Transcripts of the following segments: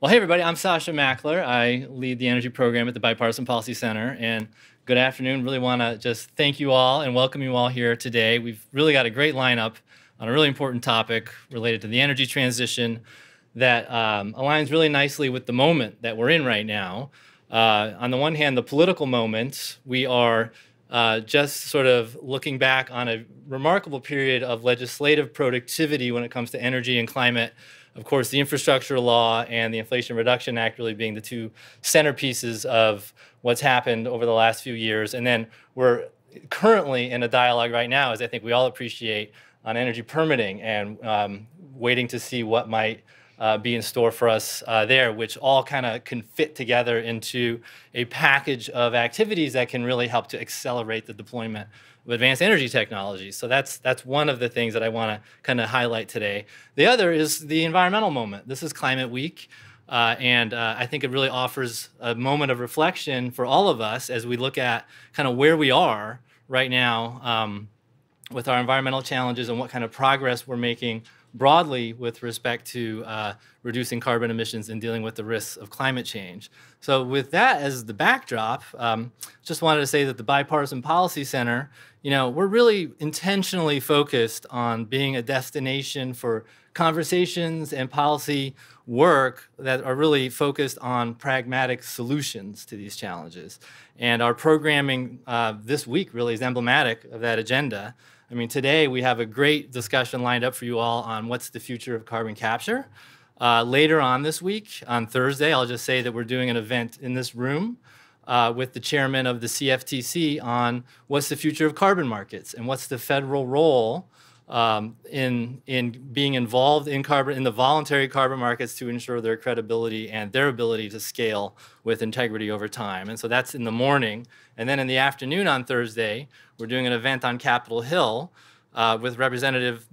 Well, hey, everybody, I'm Sasha Mackler. I lead the energy program at the Bipartisan Policy Center. And good afternoon. Really want to just thank you all and welcome you all here today. We've really got a great lineup on a really important topic related to the energy transition that um, aligns really nicely with the moment that we're in right now. Uh, on the one hand, the political moment, we are uh, just sort of looking back on a remarkable period of legislative productivity when it comes to energy and climate of course, the infrastructure law and the Inflation Reduction Act really being the two centerpieces of what's happened over the last few years. And then we're currently in a dialogue right now, as I think we all appreciate, on energy permitting and um, waiting to see what might uh, be in store for us uh, there, which all kind of can fit together into a package of activities that can really help to accelerate the deployment of advanced energy technologies. So that's that's one of the things that I want to kind of highlight today. The other is the environmental moment. This is Climate Week. Uh, and uh, I think it really offers a moment of reflection for all of us as we look at kind of where we are right now um, with our environmental challenges and what kind of progress we're making broadly with respect to uh, reducing carbon emissions and dealing with the risks of climate change. So with that as the backdrop, um, just wanted to say that the Bipartisan Policy Center, you know, we're really intentionally focused on being a destination for conversations and policy work that are really focused on pragmatic solutions to these challenges. And our programming uh, this week really is emblematic of that agenda. I mean, today we have a great discussion lined up for you all on what's the future of carbon capture. Uh, later on this week, on Thursday, I'll just say that we're doing an event in this room uh, with the chairman of the CFTC on what's the future of carbon markets and what's the federal role um, in, in being involved in carbon in the voluntary carbon markets to ensure their credibility and their ability to scale with integrity over time. And so that's in the morning. And then in the afternoon on Thursday, we're doing an event on Capitol Hill uh, with Representative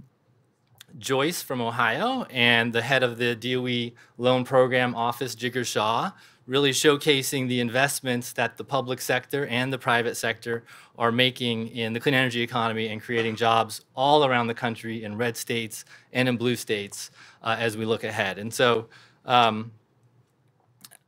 Joyce from Ohio and the head of the DOE Loan Program Office, Jigar Shah, really showcasing the investments that the public sector and the private sector are making in the clean energy economy and creating jobs all around the country in red states and in blue states uh, as we look ahead. And so, um,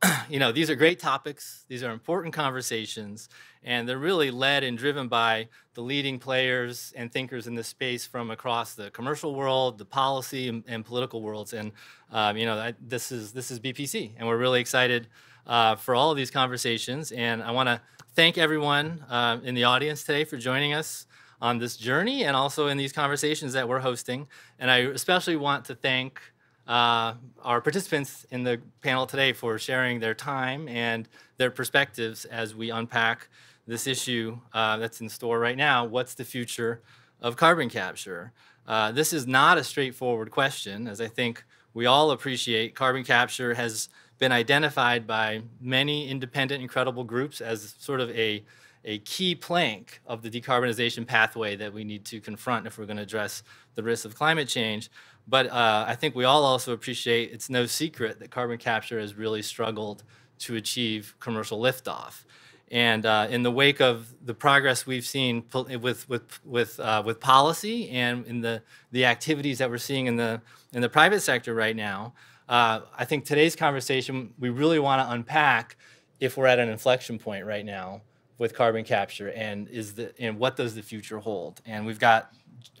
you know, these are great topics. These are important conversations, and they're really led and driven by the leading players and thinkers in this space from across the commercial world, the policy and, and political worlds. And um, you know, I, this is this is BPC, and we're really excited uh, for all of these conversations. And I want to thank everyone uh, in the audience today for joining us on this journey and also in these conversations that we're hosting. And I especially want to thank uh, our participants in the panel today for sharing their time and their perspectives as we unpack this issue uh, that's in store right now. What's the future of carbon capture? Uh, this is not a straightforward question, as I think we all appreciate. Carbon capture has been identified by many independent and credible groups as sort of a, a key plank of the decarbonization pathway that we need to confront if we're going to address the risks of climate change. But uh, I think we all also appreciate it's no secret that carbon capture has really struggled to achieve commercial liftoff. And uh, in the wake of the progress we've seen with with with uh, with policy and in the the activities that we're seeing in the in the private sector right now, uh, I think today's conversation, we really want to unpack if we're at an inflection point right now with carbon capture and is the and what does the future hold? And we've got,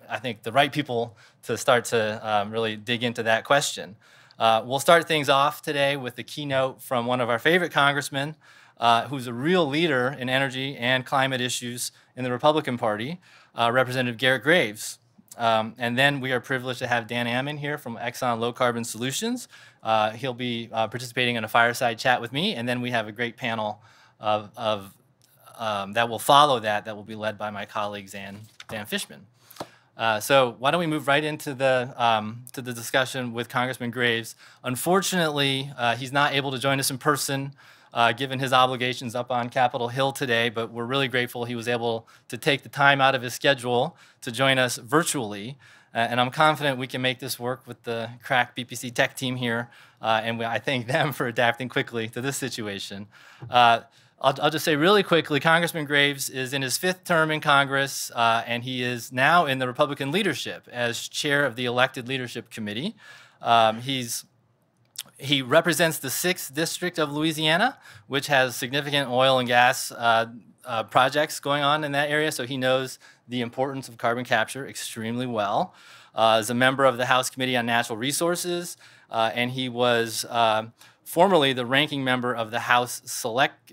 I think, the right people to start to um, really dig into that question. Uh, we'll start things off today with a keynote from one of our favorite congressmen, uh, who's a real leader in energy and climate issues in the Republican Party, uh, Representative Garret Graves. Um, and then we are privileged to have Dan Ammann here from Exxon Low Carbon Solutions. Uh, he'll be uh, participating in a fireside chat with me, and then we have a great panel of, of um, that will follow that that will be led by my colleague Dan, Dan Fishman. Uh, so why don't we move right into the um, to the discussion with Congressman Graves? Unfortunately, uh, he's not able to join us in person uh, given his obligations up on Capitol Hill today, but we're really grateful he was able to take the time out of his schedule to join us virtually. Uh, and I'm confident we can make this work with the crack BPC tech team here. Uh, and we, I thank them for adapting quickly to this situation. Uh, I'll, I'll, just say really quickly Congressman Graves is in his fifth term in Congress, uh, and he is now in the Republican leadership as chair of the Elected Leadership Committee. Um, he's he represents the 6th District of Louisiana, which has significant oil and gas uh, uh, projects going on in that area, so he knows the importance of carbon capture extremely well. Uh, as a member of the House Committee on Natural Resources, uh, and he was uh, formerly the ranking member of the House Select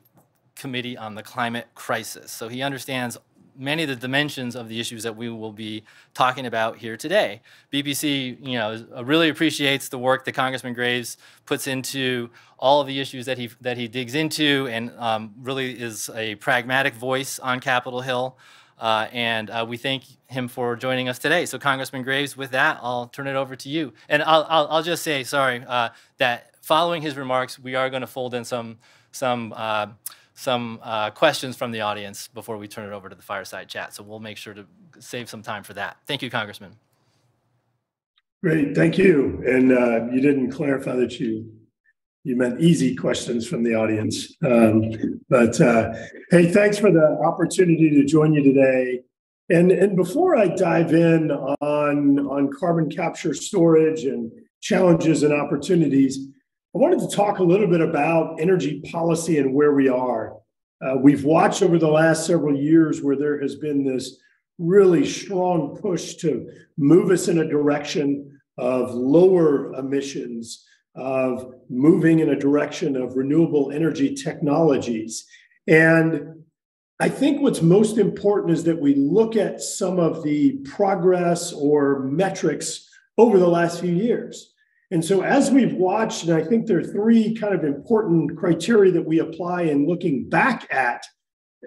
Committee on the Climate Crisis. So he understands many of the dimensions of the issues that we will be talking about here today. BPC, you know, really appreciates the work that Congressman Graves puts into all of the issues that he that he digs into, and um, really is a pragmatic voice on Capitol Hill. Uh, and uh, we thank him for joining us today. So, Congressman Graves, with that, I'll turn it over to you. And I'll, I'll, I'll just say, sorry, uh, that following his remarks, we are going to fold in some some uh, some uh, questions from the audience before we turn it over to the fireside chat. So we'll make sure to save some time for that. Thank you, Congressman. Great, thank you. And uh, you didn't clarify that you you meant easy questions from the audience. Um, but uh, hey, thanks for the opportunity to join you today. And and before I dive in on on carbon capture storage and challenges and opportunities, I wanted to talk a little bit about energy policy and where we are. Uh, we've watched over the last several years where there has been this really strong push to move us in a direction of lower emissions, of moving in a direction of renewable energy technologies. And I think what's most important is that we look at some of the progress or metrics over the last few years. And so, as we've watched, and I think there are three kind of important criteria that we apply in looking back at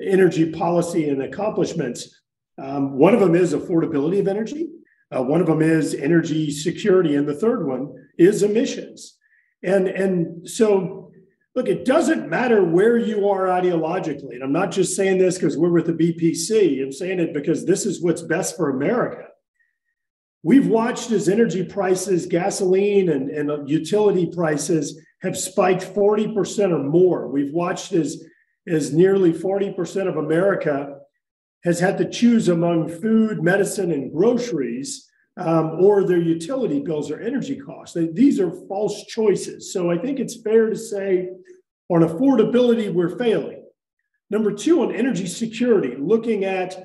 energy policy and accomplishments. Um, one of them is affordability of energy, uh, one of them is energy security, and the third one is emissions. And, and so, look, it doesn't matter where you are ideologically. And I'm not just saying this because we're with the BPC, I'm saying it because this is what's best for America. We've watched as energy prices, gasoline and, and utility prices have spiked 40% or more. We've watched as, as nearly 40% of America has had to choose among food, medicine, and groceries um, or their utility bills or energy costs. These are false choices. So I think it's fair to say on affordability, we're failing. Number two, on energy security, looking at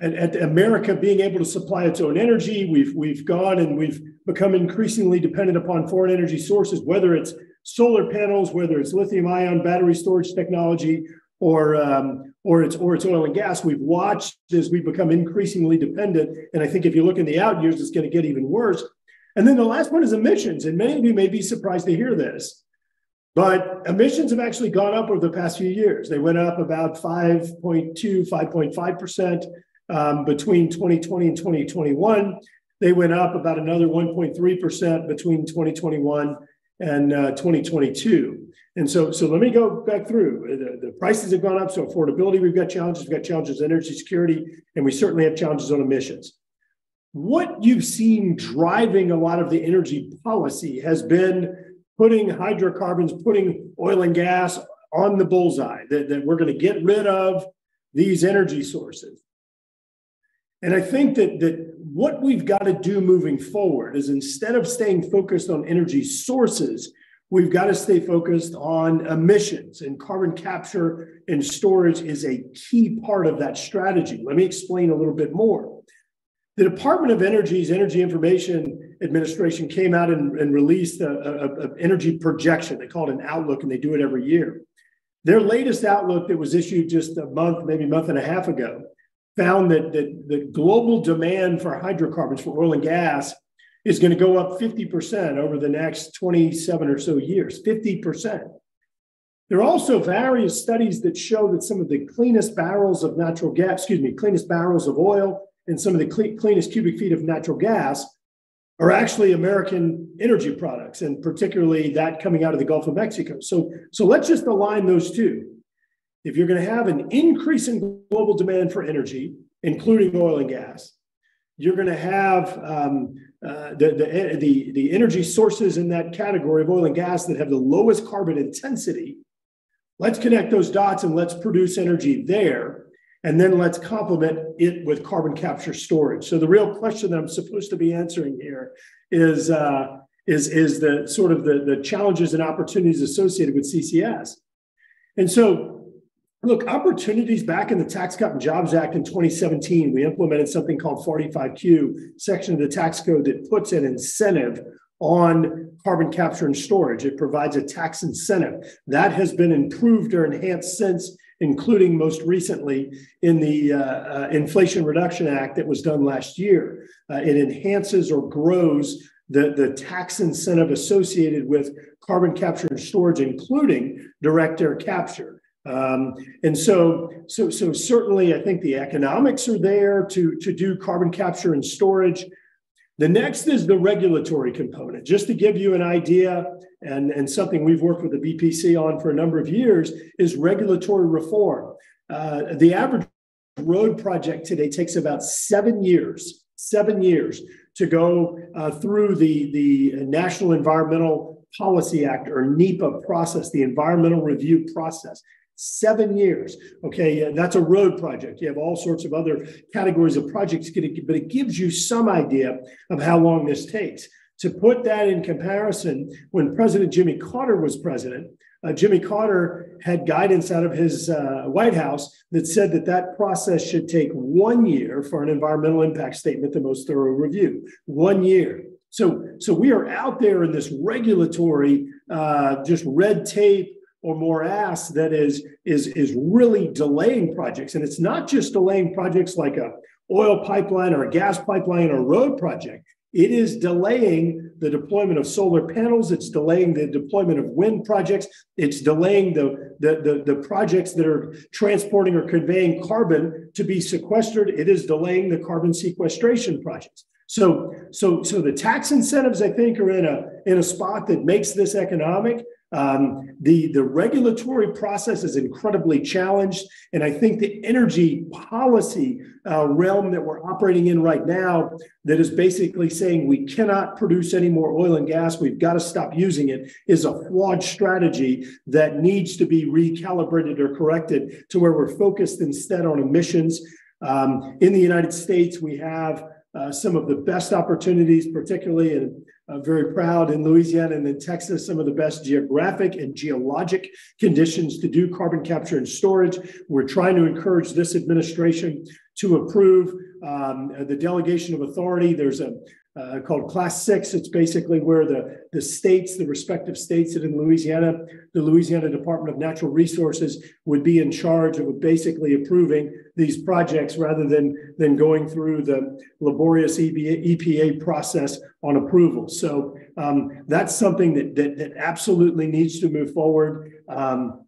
at, America being able to supply its own energy. We've we've gone and we've become increasingly dependent upon foreign energy sources, whether it's solar panels, whether it's lithium-ion battery storage technology, or um, or it's or it's oil and gas. We've watched as we become increasingly dependent, and I think if you look in the out years, it's going to get even worse. And then the last one is emissions, and many of you may be surprised to hear this. But emissions have actually gone up over the past few years. They went up about 5.2, 5.5% um, between 2020 and 2021. They went up about another 1.3% between 2021 and uh, 2022. And so, so let me go back through. The, the, prices have gone up, so affordability, we've got challenges, we've got challenges in energy security, and we certainly have challenges on emissions. What you've seen driving a lot of the energy policy has been putting hydrocarbons, putting oil and gas on the bullseye, that, that we're going to get rid of these energy sources. And I think that that what we've got to do moving forward is instead of staying focused on energy sources, we've got to stay focused on emissions and carbon capture and storage is a key part of that strategy. Let me explain a little bit more. The Department of Energy's Energy Information Administration came out and, and released an energy projection. They call it an outlook, and they do it every year. Their latest outlook that was issued just a month, maybe a month and a half ago, found that, that the global demand for hydrocarbons for oil and gas is going to go up 50% over the next 27 or so years 50%. There are also various studies that show that some of the cleanest barrels of natural gas, excuse me, cleanest barrels of oil and some of the clean, cleanest cubic feet of natural gas are actually American energy products, and particularly that coming out of the Gulf of Mexico. So, so let's just align those two if you're going to have an increase in global demand for energy, including oil and gas, you're going to have um, uh, the, the, the, the energy sources in that category of oil and gas that have the lowest carbon intensity. Let's connect those dots and let's produce energy there. And then let's complement it with carbon capture storage. So, the real question that I'm supposed to be answering here is uh, is, is the sort of the, the challenges and opportunities associated with CCS. And so, look, opportunities back in the Tax Cut and Jobs Act in 2017, we implemented something called 45Q, section of the tax code that puts an incentive on carbon capture and storage. It provides a tax incentive that has been improved or enhanced since, including most recently in the uh, uh, Inflation Reduction Act that was done last year. Uh, it enhances or grows the, the tax incentive associated with carbon capture and storage, including direct air capture. Um, and so, so, so certainly, I think the economics are there to, to do carbon capture and storage. The next is the regulatory component. Just to give you an idea, and, and something we've worked with the BPC on for a number of years, is regulatory reform. Uh, the average road project today takes about seven years, seven years to go uh, through the, the National Environmental Policy Act or NEPA process, the environmental review process. Seven years. Okay, that's a road project. You have all sorts of other categories of projects, but it gives you some idea of how long this takes. To put that in comparison, when President Jimmy Carter was president, uh, Jimmy Carter had guidance out of his uh, White House that said that that process should take one year for an environmental impact statement, the most thorough review. One year. So, so we are out there in this regulatory, uh, just red tape or morass that is is is really delaying projects. And it's not just delaying projects like a oil pipeline or a gas pipeline or a road project. It is delaying the deployment of solar panels. It's delaying the deployment of wind projects. It's delaying the, the, the, the projects that are transporting or conveying carbon to be sequestered. It is delaying the carbon sequestration projects. So so so the tax incentives i think are in a in a spot that makes this economic um, the, the regulatory process is incredibly challenged. And I think the energy policy uh, realm that we're operating in right now, that is basically saying we cannot produce any more oil and gas, we've got to stop using it, is a flawed strategy that needs to be recalibrated or corrected to where we're focused instead on emissions. Um, in the United States, we have uh, some of the best opportunities, particularly in uh, very proud in Louisiana and in Texas, some of the best geographic and geologic conditions to do carbon capture and storage. We're trying to encourage this administration to approve um, the delegation of authority. There's a, uh, called Class Six. It's basically where the, the states, the respective states that in Louisiana, the Louisiana Department of Natural Resources would be in charge of basically approving these projects rather than, than going through the laborious EPA, EPA process on approval. So um, that's something that, that, that, absolutely needs to move forward. Um,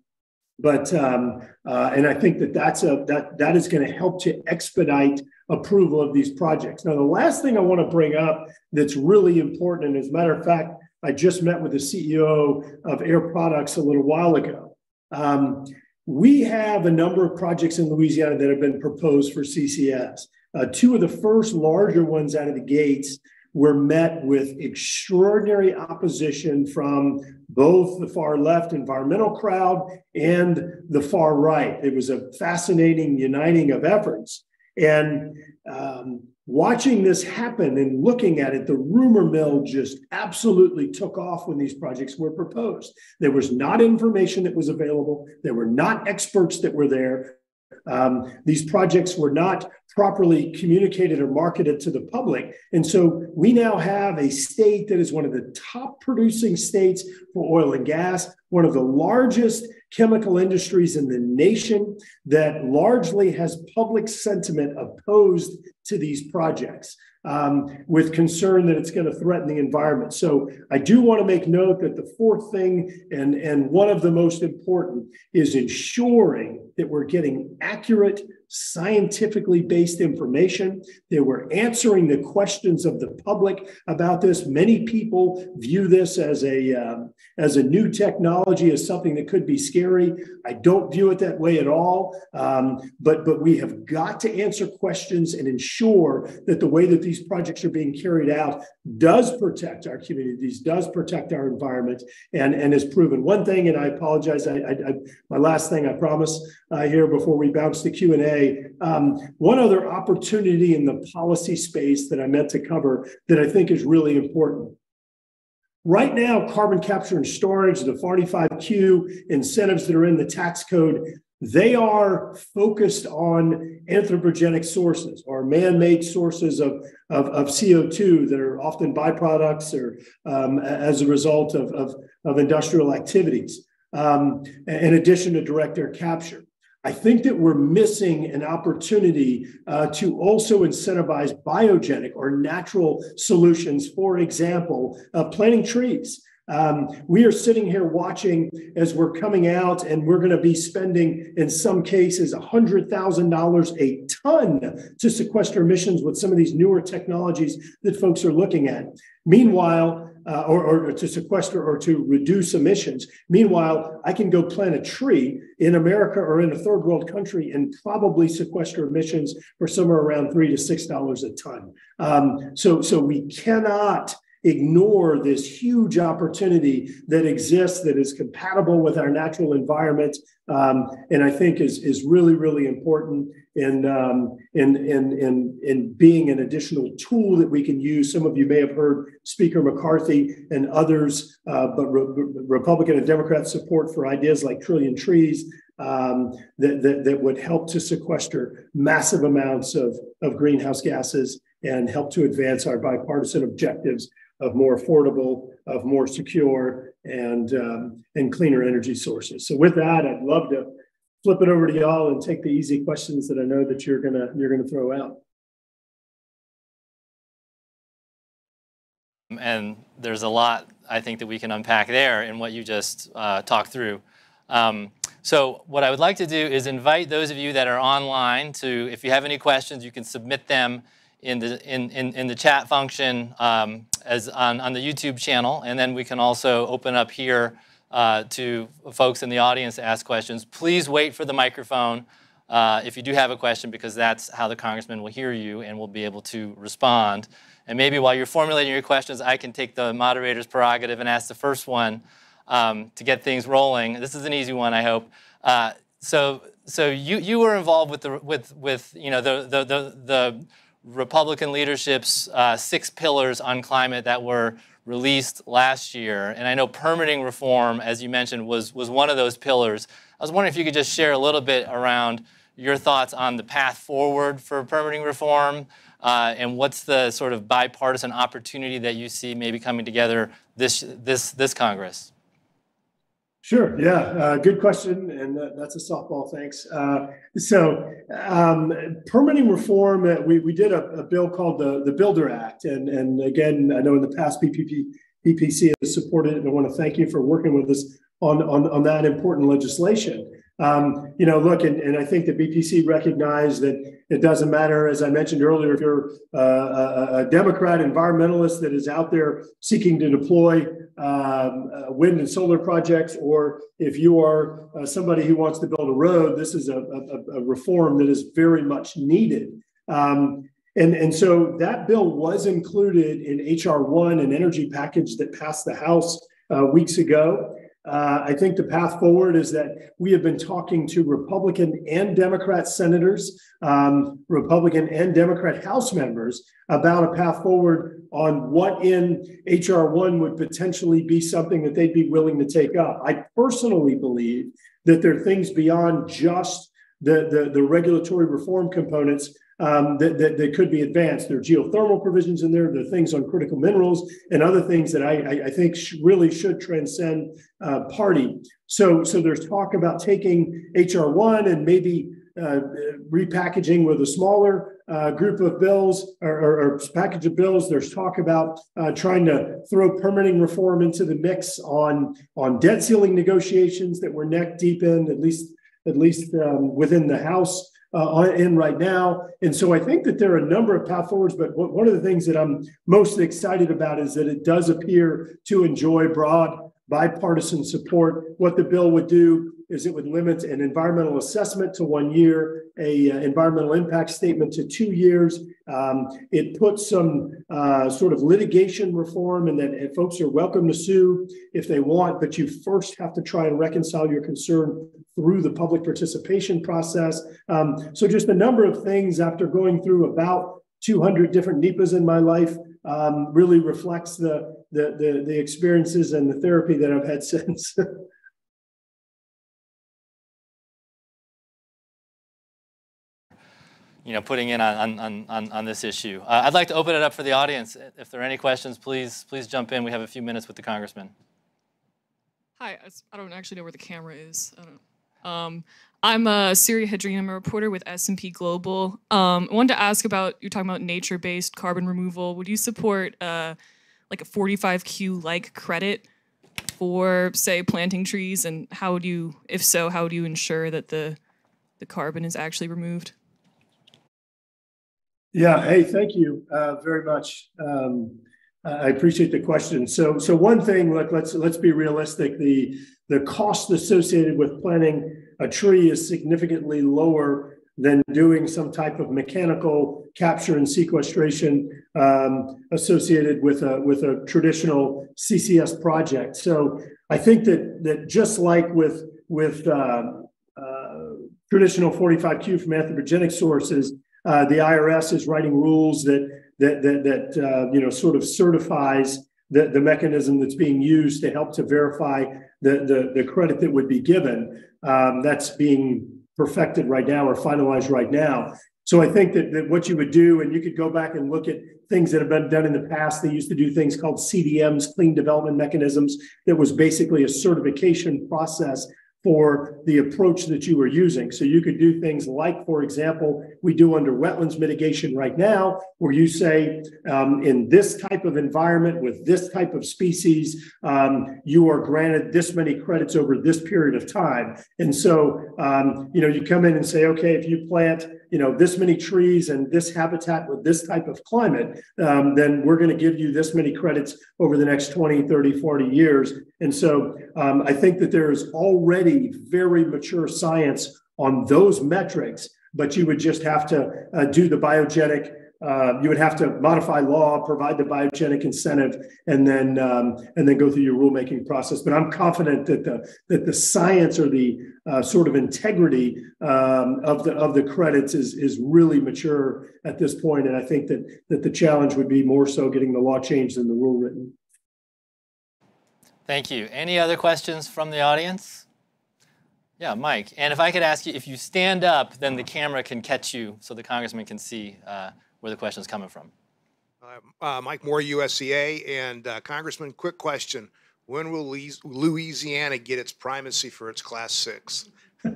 but um, uh, and I think that that's a that that is going to help to expedite approval of these projects. Now, the last thing I want to bring up that's really important, and as a matter of fact, I just met with the CEO of Air Products a little while ago. Um, we have a number of projects in Louisiana that have been proposed for CCS. Uh, two of the first larger ones out of the gates were met with extraordinary opposition from both the far left environmental crowd and the far right. It was a fascinating uniting of efforts. And um, watching this happen and looking at it, the rumor mill just absolutely took off when these projects were proposed. There was not information that was available, there were not experts that were there. Um, these projects were not properly communicated or marketed to the public. And so we now have a state that is one of the top producing states for oil and gas, one of the largest chemical industries in the nation that largely has public sentiment opposed to these projects um, with concern that it's going to threaten the environment. So I do want to make note that the fourth thing, and, and one of the most important, is ensuring that we're getting accurate scientifically based information. They were answering the questions of the public about this. Many people view this as a um, as a new technology, as something that could be scary. I don't view it that way at all. Um, but but we have got to answer questions and ensure that the way that these projects are being carried out does protect our communities, does protect our environment, and and is proven. One thing, and I apologize. I, I, I my last thing I promise uh, here before we bounce to Q and A um, one other opportunity in the policy space that I meant to cover that I think is really important. Right now, carbon capture and storage, the 45Q incentives that are in the tax code, they are focused on anthropogenic sources or man-made sources of, of, of, CO2 that are often byproducts or um, as a result of, of, of industrial activities, um, in addition to direct air capture. I think that we're missing an opportunity uh, to also incentivize biogenic or natural solutions. For example, uh, planting trees. Um, we are sitting here watching as we're coming out, and we're going to be spending, in some cases, $100,000 a ton to sequester emissions with some of these newer technologies that folks are looking at. Meanwhile, uh, or, or, to sequester or to reduce emissions. Meanwhile, I can go plant a tree in America or in a third world country and probably sequester emissions for somewhere around three to six dollars a ton. Um, so, so we cannot ignore this huge opportunity that exists that is compatible with our natural environment um, and I think is is really really important in, um, in in in in being an additional tool that we can use. Some of you may have heard Speaker McCarthy and others, uh, but re- Republican and Democrat support for ideas like trillion trees um, that, that that would help to sequester massive amounts of of greenhouse gases and help to advance our bipartisan objectives of more affordable, of more secure, and um, and cleaner energy sources. So with that, I'd love to flip it over to y'all and take the easy questions that I know that you're gonna you're gonna throw out. And there's a lot I think that we can unpack there in what you just uh, talked through. Um, so what I would like to do is invite those of you that are online to, if you have any questions, you can submit them in the, in, in, in the chat function um, as on, on the YouTube channel. And then we can also open up here uh, to folks in the audience to ask questions. Please wait for the microphone uh, if you do have a question because that's how the congressman will hear you and will be able to respond. And maybe while you're formulating your questions, I can take the moderator's prerogative and ask the first one um, to get things rolling. This is an easy one, I hope. Uh, so, so you, you were involved with the with with you know the the the, the Republican leadership's uh, six pillars on climate that were released last year. And I know permitting reform, as you mentioned, was, was one of those pillars. I was wondering if you could just share a little bit around your thoughts on the path forward for permitting reform uh, and what's the sort of bipartisan opportunity that you see maybe coming together this, this, this Congress? Sure. Yeah. Uh, good question. And that's a softball. Thanks. Uh, so, um, permitting reform, uh, we, we did a, a, bill called the, the Builder Act. And, and again, I know in the past, PPP, PPC has supported it. And I want to thank you for working with us on, on, on that important legislation. Um, you know, look, and, and I think the BPC recognized that it doesn't matter, as I mentioned earlier, if you're uh, a, a, Democrat environmentalist that is out there seeking to deploy um, uh, wind and solar projects, or if you are uh, somebody who wants to build a road, this is a, a, a reform that is very much needed. Um, and, and so that bill was included in HR 1, an energy package that passed the House uh, weeks ago. Uh, I think the path forward is that we have been talking to Republican and Democrat senators, um, Republican and Democrat House members about a path forward on what in H.R. 1 would potentially be something that they'd be willing to take up. I personally believe that there are things beyond just the, the, the regulatory reform components um, that, that, that, could be advanced. There are geothermal provisions in there. There are things on critical minerals and other things that I, I, I think sh- really should transcend uh, party. So, so there's talk about taking HR one and maybe uh, repackaging with a smaller uh, group of bills or, or, or, package of bills. There's talk about uh, trying to throw permitting reform into the mix on on debt ceiling negotiations that we're neck deep in, at least at least um, within the House uh, in right now. And so I think that there are a number of path forwards, but one of the things that I'm most excited about is that it does appear to enjoy broad bipartisan support. What the bill would do is it would limit an environmental assessment to one year, a uh, environmental impact statement to two years. Um, it puts some uh, sort of litigation reform and that folks are welcome to sue if they want, but you first have to try and reconcile your concern through the public participation process. Um, so just a number of things after going through about 200 different NEPAs in my life, um, really reflects the, the, the, the experiences and the therapy that I've had since. You know, putting in on, on, on, on this issue. Uh, I'd like to open it up for the audience. If there are any questions, please, please jump in. We have a few minutes with the congressman. Hi, I don't actually know where the camera is. Um, I'm a Syria Hadreen. I'm a reporter with S&P Global. Um, I wanted to ask about you're talking about nature-based carbon removal. Would you support uh, like a 45Q like credit for say planting trees, and how would you, if so, how would you ensure that the the carbon is actually removed? Yeah. Hey, thank you uh, very much. Um, I appreciate the question. So, so one thing, look, let's let's be realistic. The the cost associated with planting a tree is significantly lower than doing some type of mechanical capture and sequestration um, associated with a with a traditional CCS project. So, I think that that just like with with uh, uh, traditional 45Q from anthropogenic sources, uh, the IRS is writing rules that that that, that uh, you know sort of certifies the, the mechanism that's being used to help to verify the, the, the credit that would be given. Um, that's being perfected right now or finalized right now. So I think that, that what you would do, and you could go back and look at things that have been done in the past. They used to do things called CDMs, clean development mechanisms, that was basically a certification process for the approach that you were using. So you could do things like, for example, we do under wetlands mitigation right now, where you say um, in this type of environment with this type of species, um, you are granted this many credits over this period of time. And so, um, you know, you come in and say, okay, if you plant you know this many trees and this habitat with this type of climate um, then we're going to give you this many credits over the next 20 30 40 years. And so um, i think that there is already very mature science on those metrics but you would just have to uh, do the biogenic uh, you would have to modify law, provide the biogenic incentive, and then um, and then go through your rulemaking process. But I'm confident that the that the science or the uh, sort of integrity um, of the of the credits is is really mature at this point, and I think that that the challenge would be more so getting the law changed than the rule written. Thank you. Any other questions from the audience? Yeah, Mike. And if I could ask you, if you stand up, then the camera can catch you so the congressman can see uh, where the question is coming from. Uh, uh, Mike Moore, USCA, and uh, Congressman, quick question. When will Louisiana get its primacy for its class six?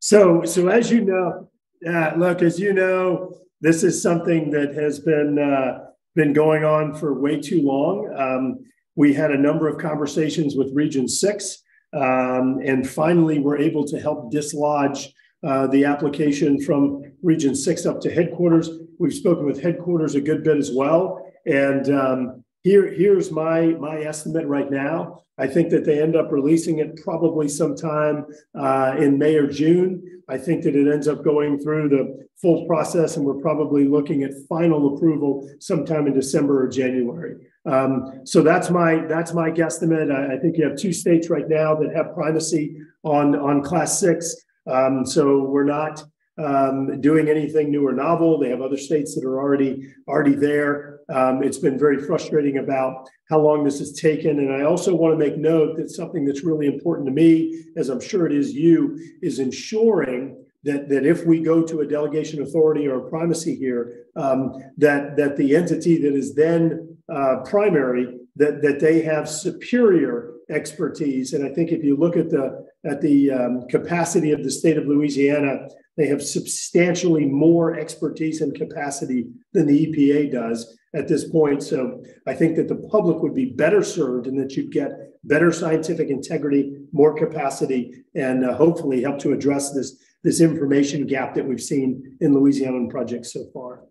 so, so as you know, uh, look, as you know, this is something that has been uh, been going on for way too long. Um, we had a number of conversations with Region Six, um, and finally, we're able to help dislodge uh, the application from Region 6 up to headquarters. We've spoken with headquarters a good bit as well. And um, here, here's my, my estimate right now. I think that they end up releasing it probably sometime uh, in May or June. I think that it ends up going through the full process, and we're probably looking at final approval sometime in December or January. Um, so that's my that's my guesstimate. I, I, think you have two states right now that have primacy on on Class Six. Um, so we're not um, doing anything new or novel. They have other states that are already already there. Um, it's been very frustrating about how long this has taken. And I also want to make note that something that's really important to me, as I'm sure it is you, is ensuring that, that if we go to a delegation authority or a primacy here, um, that, that the entity that is then uh, primary, that, that they have superior expertise. And I think if you look at the at the um, capacity of the state of Louisiana, they have substantially more expertise and capacity than the EPA does at this point. So I think that the public would be better served and that you'd get better scientific integrity, more capacity, and uh, hopefully help to address this this information gap that we've seen in Louisiana projects so far.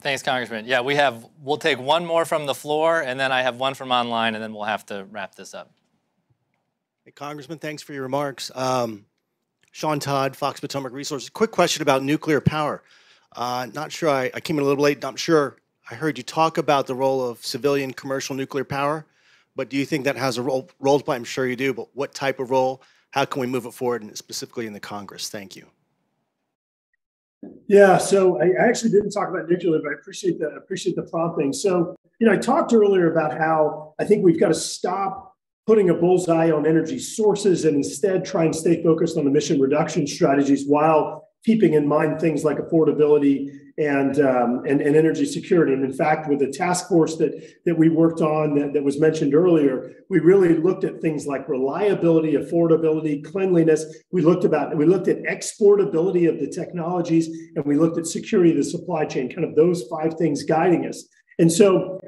Thanks, Congressman. Yeah, we have, we'll take one more from the floor, and then I have one from online, and then we'll have to wrap this up. Hey, Congressman, thanks for your remarks. Um, Sean Todd, Fox Potomac Resources. Quick question about nuclear power. Uh, not sure, I, I came in a little late, I'm sure I heard you talk about the role of civilian commercial nuclear power, but do you think that has a role, role to play? I'm sure you do, but what type of role? How can we move it forward, and specifically in the Congress? Thank you. Yeah, so I actually didn't talk about nuclear, but I appreciate the, appreciate the prompting. So, you know, I talked earlier about how I think we've got to stop putting a bullseye on energy sources and instead try and stay focused on emission reduction strategies while keeping in mind things like affordability and, um, and, and energy security. And in fact, with the task force that, that we worked on that, that was mentioned earlier, we really looked at things like reliability, affordability, cleanliness. We looked about we looked at exportability of the technologies, and we looked at security of the supply chain. Kind of those five things guiding us. And so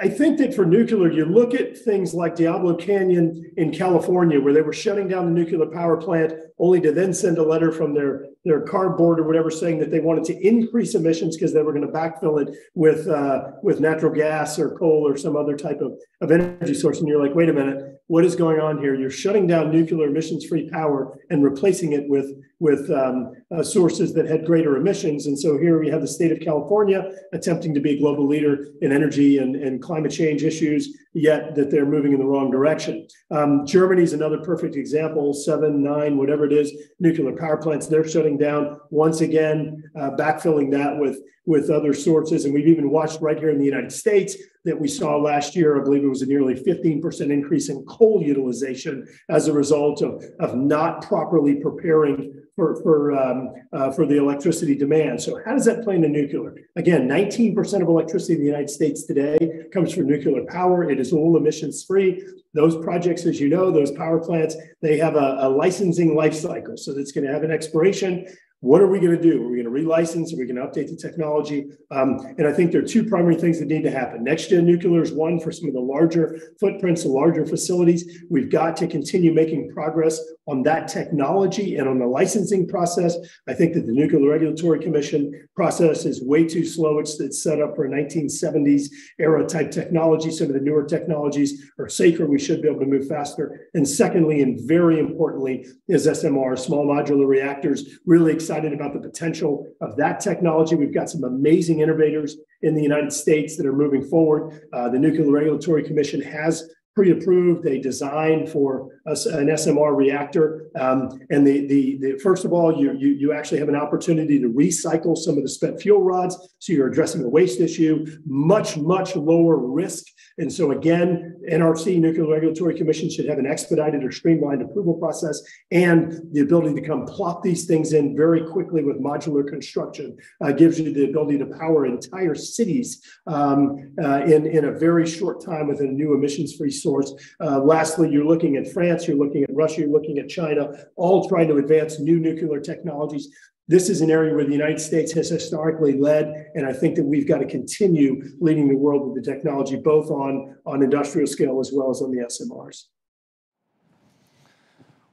I think that for nuclear, you look at things like Diablo Canyon in California, where they were shutting down the nuclear power plant, only to then send a letter from their, their cardboard or whatever saying that they wanted to increase emissions because they were going to backfill it with uh, with natural gas or coal or some other type of, of energy source. And you're like, wait a minute, what is going on here? You're shutting down nuclear emissions-free power and replacing it with with um, uh, sources that had greater emissions. And so here we have the state of California attempting to be a global leader in energy and, and climate change issues, yet that they're moving in the wrong direction. Um, Germany is another perfect example, seven, nine, whatever it is, nuclear power plants, they're shutting down once again, uh, backfilling that with, with other sources. And we've even watched right here in the United States that we saw last year. I believe it was a nearly 15% increase in coal utilization as a result of, of not properly preparing for for um, uh, for the electricity demand. So how does that play into nuclear? Again, 19% of electricity in the United States today comes from nuclear power. It is all emissions free. Those projects, as you know, those power plants, they have a, a licensing life cycle. So that's going to have an expiration. What are we going to do? Are we going to relicense? Are we going to update the technology? Um, and I think there are two primary things that need to happen. Next gen nuclear is one for some of the larger footprints, the larger facilities. We've got to continue making progress on that technology and on the licensing process. I think that the Nuclear Regulatory Commission process is way too slow. It's, it's set up for a 1970s era type technology. Some of the newer technologies are safer. We should be able to move faster. And secondly, and very importantly, is SMR, small modular reactors, really exciting excited about the potential of that technology. We've got some amazing innovators in the United States that are moving forward. Uh, the Nuclear Regulatory Commission has pre-approved a design for a, an SMR reactor. Um, and the, the, the, first of all, you, you, you actually have an opportunity to recycle some of the spent fuel rods. So you're addressing a waste issue, much, much lower risk. And so again, NRC, Nuclear Regulatory Commission, should have an expedited or streamlined approval process and the ability to come plop these things in very quickly with modular construction uh, gives you the ability to power entire cities um, uh, in, in a very short time with a new emissions-free source. Uh, lastly, you're looking at France, you're looking at Russia, you're looking at China, all trying to advance new nuclear technologies. This is an area where the United States has historically led, and I think that we've got to continue leading the world with the technology, both on, on industrial scale as well as on the SMRs.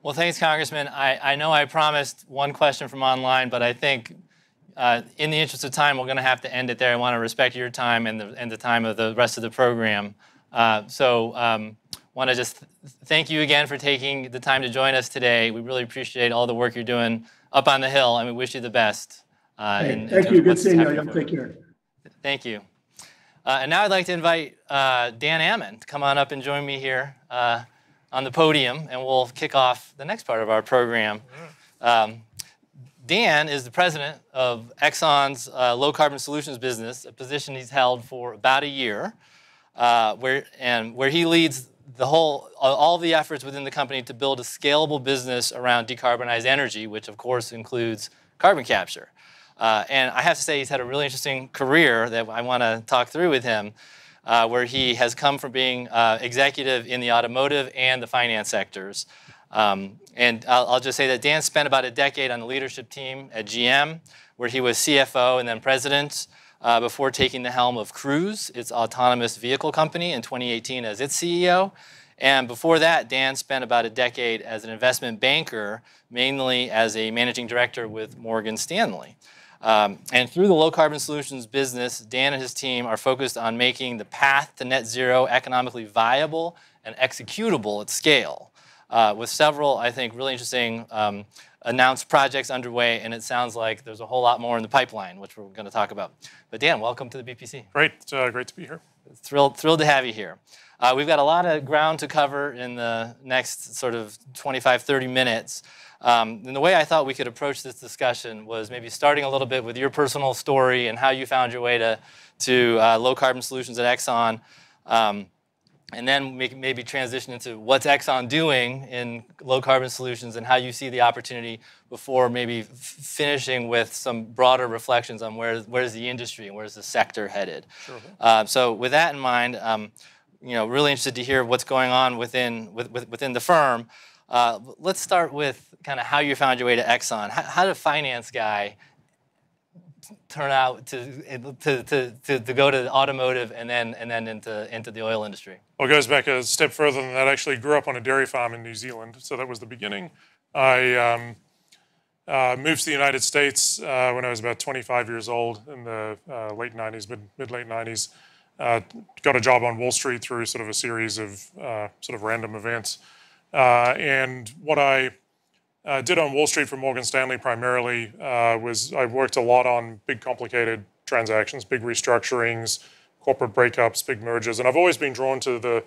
Well, thanks, Congressman. I, I know I promised one question from online, but I think uh, in the interest of time, we're going to have to end it there. I want to respect your time and the, and the time of the rest of the program. Uh, so um, want to just thank you again for taking the time to join us today. We really appreciate all the work you're doing up on the Hill, and we wish you the best. Uh, hey, in, thank in you. Good seeing you. Take care. Thank you. Uh, and now I'd like to invite uh, Dan Ammann to come on up and join me here uh, on the podium, and we'll kick off the next part of our program. Um, Dan is the president of Exxon's uh, low carbon solutions business, a position he's held for about a year uh, where, and where he leads the whole, all the efforts within the company to build a scalable business around decarbonized energy, which of course includes carbon capture. Uh, and I have to say, he's had a really interesting career that I want to talk through with him, uh, where he has come from being uh, executive in the automotive and the finance sectors. Um, and I'll, I'll, just say that Dan spent about a decade on the leadership team at GM, where he was CFO and then president uh, before taking the helm of Cruise, its autonomous vehicle company, in 2018 as its CEO. And before that, Dan spent about a decade as an investment banker, mainly as a managing director with Morgan Stanley. Um, and through the low carbon solutions business, Dan and his team are focused on making the path to net zero economically viable and executable at scale, uh, with several, I think, really interesting um, announced projects underway, and it sounds like there's a whole lot more in the pipeline, which we're going to talk about. But Dan, welcome to the BPC. Great, uh, great to be here. thrilled, thrilled to have you here. Uh, we've got a lot of ground to cover in the next sort of 25, 30 minutes. Um, and the way I thought we could approach this discussion was maybe starting a little bit with your personal story and how you found your way to, to uh, low carbon solutions at Exxon. Um, and then make, maybe transition into what's Exxon doing in low carbon solutions and how you see the opportunity before maybe finishing with some broader reflections on where where's the industry and where's the sector headed. Sure. Uh, so with that in mind, um, you know, really interested to hear what's going on within with, with, within the firm. Uh, let's start with kind of how you found your way to Exxon. How, how did a finance guy turn out to, to, to, to, go to automotive and then, and then into, into the oil industry? Well, it goes back a step further than that. I actually grew up on a dairy farm in New Zealand, so that was the beginning. I um, uh, moved to the United States uh, when I was about 25 years old in the uh, late 90s, mid, mid late 90s. Uh, got a job on Wall Street through sort of a series of uh, sort of random events. Uh, and what I uh, did on Wall Street for Morgan Stanley primarily uh, was I worked a lot on big complicated transactions, big restructurings, corporate breakups, big mergers, and I've always been drawn to the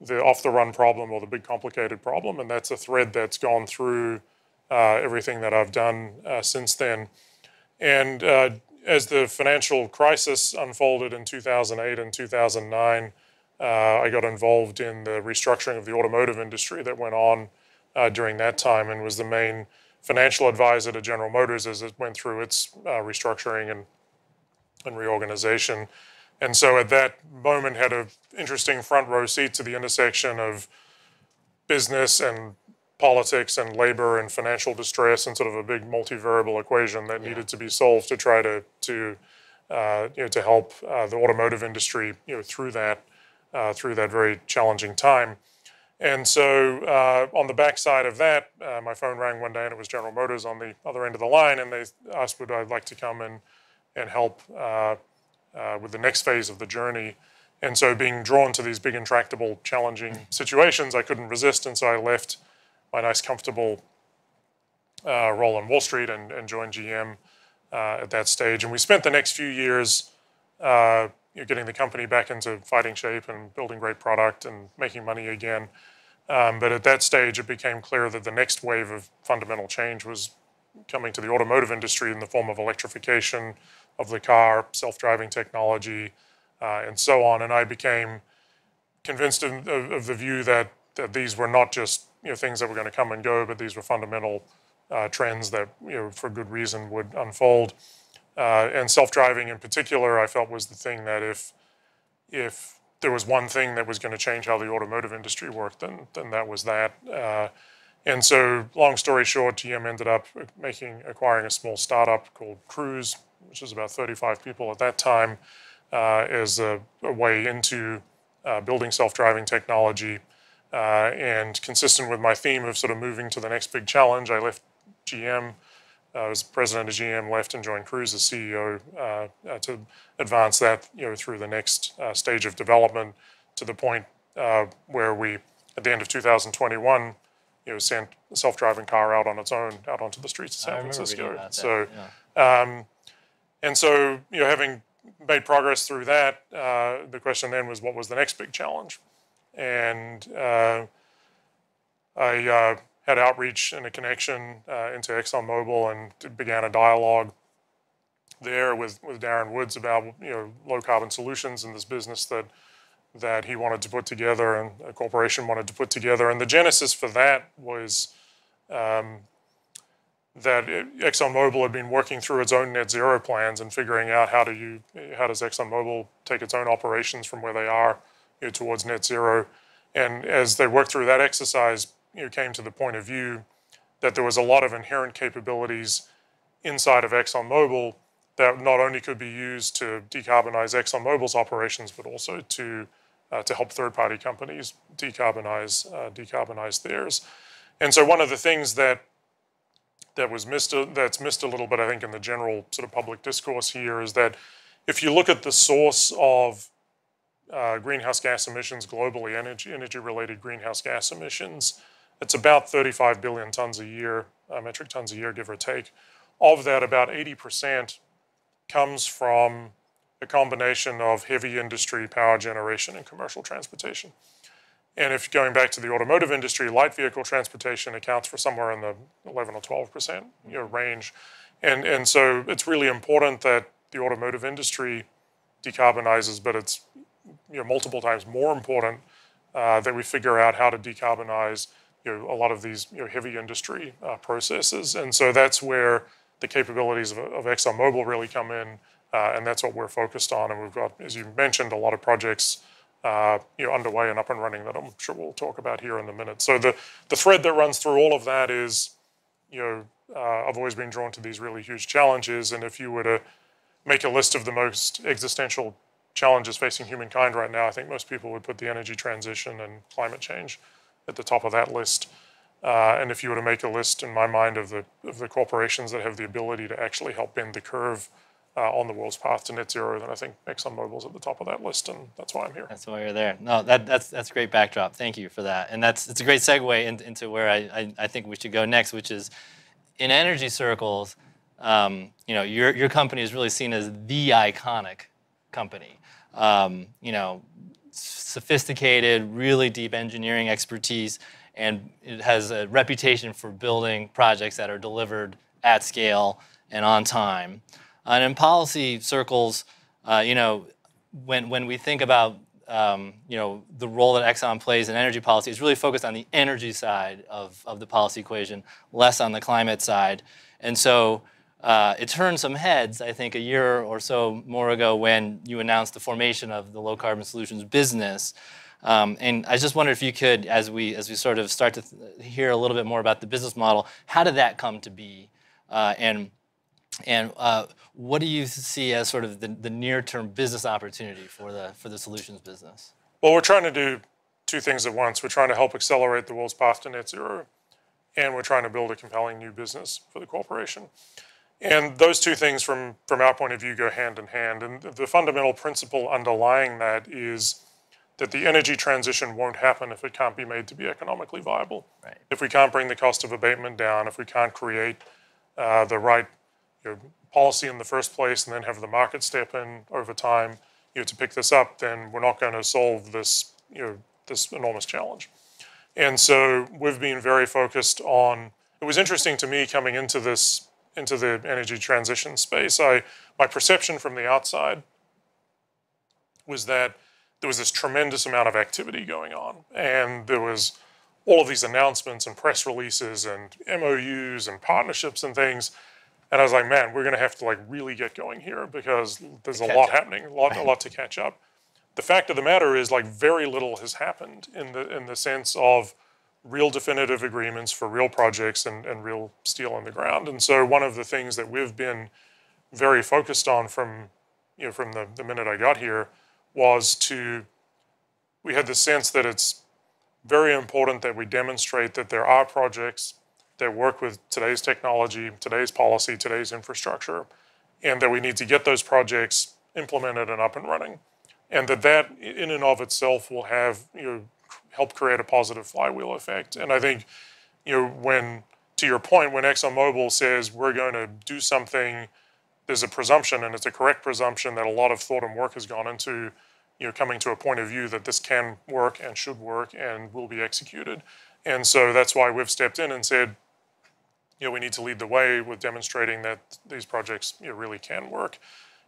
the off the run problem or the big complicated problem, and that's a thread that's gone through uh, everything that I've done uh, since then. And uh, as the financial crisis unfolded in 2008 and 2009, uh, I got involved in the restructuring of the automotive industry that went on uh, during that time and was the main financial advisor to General Motors as it went through its uh, restructuring and, and reorganization. And so at that moment had an interesting front row seat to the intersection of business and politics and labor and financial distress and sort of a big multivariable equation that yeah. needed to be solved to try to to uh, you know to help uh, the automotive industry you know through that uh, through that very challenging time. And so uh, on the backside of that, uh, my phone rang one day and it was General Motors on the other end of the line, and they asked would I like to come and and help uh, uh, with the next phase of the journey. And so being drawn to these big, intractable, challenging situations, I couldn't resist, and so I left my nice, comfortable uh, role on Wall Street and, and joined GM uh, at that stage. And we spent the next few years you know, getting the company back into fighting shape and building great product and making money again. Um, but at that stage, it became clear that the next wave of fundamental change was coming to the automotive industry in the form of electrification of the car, self-driving technology, uh, and so on. And I became convinced of, of, the view that, that these were not just you know, things that were going to come and go, but these were fundamental uh, trends that, you know, for good reason, would unfold. Uh, and self-driving in particular, I felt was the thing that if if there was one thing that was going to change how the automotive industry worked, then then that was that. Uh, and so, long story short, GM ended up making acquiring a small startup called Cruise, which was about 35 people at that time, uh, as a, a, way into uh, building self-driving technology. Uh, and consistent with my theme of sort of moving to the next big challenge, I left GM. I was president of GM, left and joined Cruise as CEO uh, uh, to advance that, you know, through the next uh, stage of development to the point where we, at the end of 2021, you know, sent a self-driving car out on its own out onto the streets of San Francisco. So, yeah. um, and so you know, having made progress through that, uh, the question then was, what was the next big challenge? And uh, I uh, had outreach and a connection uh, into ExxonMobil and began a dialogue there with, with Darren Woods about you know low carbon solutions in this business that that he wanted to put together and a corporation wanted to put together. And the genesis for that was um, that ExxonMobil had been working through its own net zero plans and figuring out how do you how does ExxonMobil take its own operations from where they are you know, towards net zero. And as they worked through that exercise, you know, came to the point of view that there was a lot of inherent capabilities inside of ExxonMobil that not only could be used to decarbonize ExxonMobil's operations, but also to uh, to help third-party companies decarbonize uh, decarbonize theirs. And so one of the things that that was missed that's missed a little bit, I think, in the general sort of public discourse here is that if you look at the source of uh, greenhouse gas emissions globally, energy energy related greenhouse gas emissions, it's about 35 billion tons a year, uh, metric tons a year, give or take. Of that, about 80% comes from a combination of heavy industry, power generation, and commercial transportation. And if going back to the automotive industry, light vehicle transportation accounts for somewhere in the 11 or 12 percent you know, range. And, and so it's really important that the automotive industry decarbonizes, but it's you know, multiple times more important uh, that we figure out how to decarbonize you know, a lot of these you know, heavy industry uh, processes. And so that's where the capabilities of, of ExxonMobil really come in, uh, and that's what we're focused on. And we've got, as you mentioned, a lot of projects uh, you know, underway and up and running that I'm sure we'll talk about here in a minute. So the, the thread that runs through all of that is, you know, uh, I've always been drawn to these really huge challenges. And if you were to make a list of the most existential challenges facing humankind right now, I think most people would put the energy transition and climate change at the top of that list. Uh, and if you were to make a list in my mind of the of the corporations that have the ability to actually help bend the curve uh, on the world's path to net zero, then I think ExxonMobil's at the top of that list, and that's why I'm here. That's why you're there. No, that, that's that's a great backdrop. Thank you for that, and that's it's a great segue in, into where I, I, I think we should go next, which is in energy circles. Um, you know, your your company is really seen as the iconic company. Um, you know, sophisticated, really deep engineering expertise, and it has a reputation for building projects that are delivered at scale and on time. And in policy circles, uh, you know, when, when we think about um, you know, the role that Exxon plays in energy policy, it's really focused on the energy side of, of the policy equation, less on the climate side. And so uh, it turned some heads, I think, a year or so more ago when you announced the formation of the Low Carbon Solutions business. Um, and I just wondered if you could, as we as we sort of start to hear a little bit more about the business model, how did that come to be, uh, and and uh, what do you see as sort of the, the near-term business opportunity for the for the solutions business? Well, we're trying to do two things at once. We're trying to help accelerate the world's path to net zero, and we're trying to build a compelling new business for the corporation. And those two things, from, from our point of view, go hand in hand. And the fundamental principle underlying that is that the energy transition won't happen if it can't be made to be economically viable. Right. If we can't bring the cost of abatement down, if we can't create uh, the right you know, policy in the first place and then have the market step in over time you know, to pick this up, then we're not going to solve this, you know, this enormous challenge. And so we've been very focused on, it was interesting to me coming into this into the energy transition space, I my perception from the outside was that there was this tremendous amount of activity going on, and there was all of these announcements and press releases and MOUs and partnerships and things. And I was like, man, we're going to have to like really get going here because there's a lot up. happening, a lot, a lot to catch up. The fact of the matter is, like, very little has happened in the in the sense of real definitive agreements for real projects and, and real steel on the ground. And so one of the things that we've been very focused on from you know from the, the minute I got here was to we had the sense that it's very important that we demonstrate that there are projects that work with today's technology, today's policy, today's infrastructure, and that we need to get those projects implemented and up and running. And that that in and of itself will have you know help create a positive flywheel effect. And I think, you know, when to your point, when ExxonMobil says we're going to do something, there's a presumption, and it's a correct presumption that a lot of thought and work has gone into, you know, coming to a point of view that this can work and should work and will be executed. And so that's why we've stepped in and said, you know, we need to lead the way with demonstrating that these projects you know, really can work.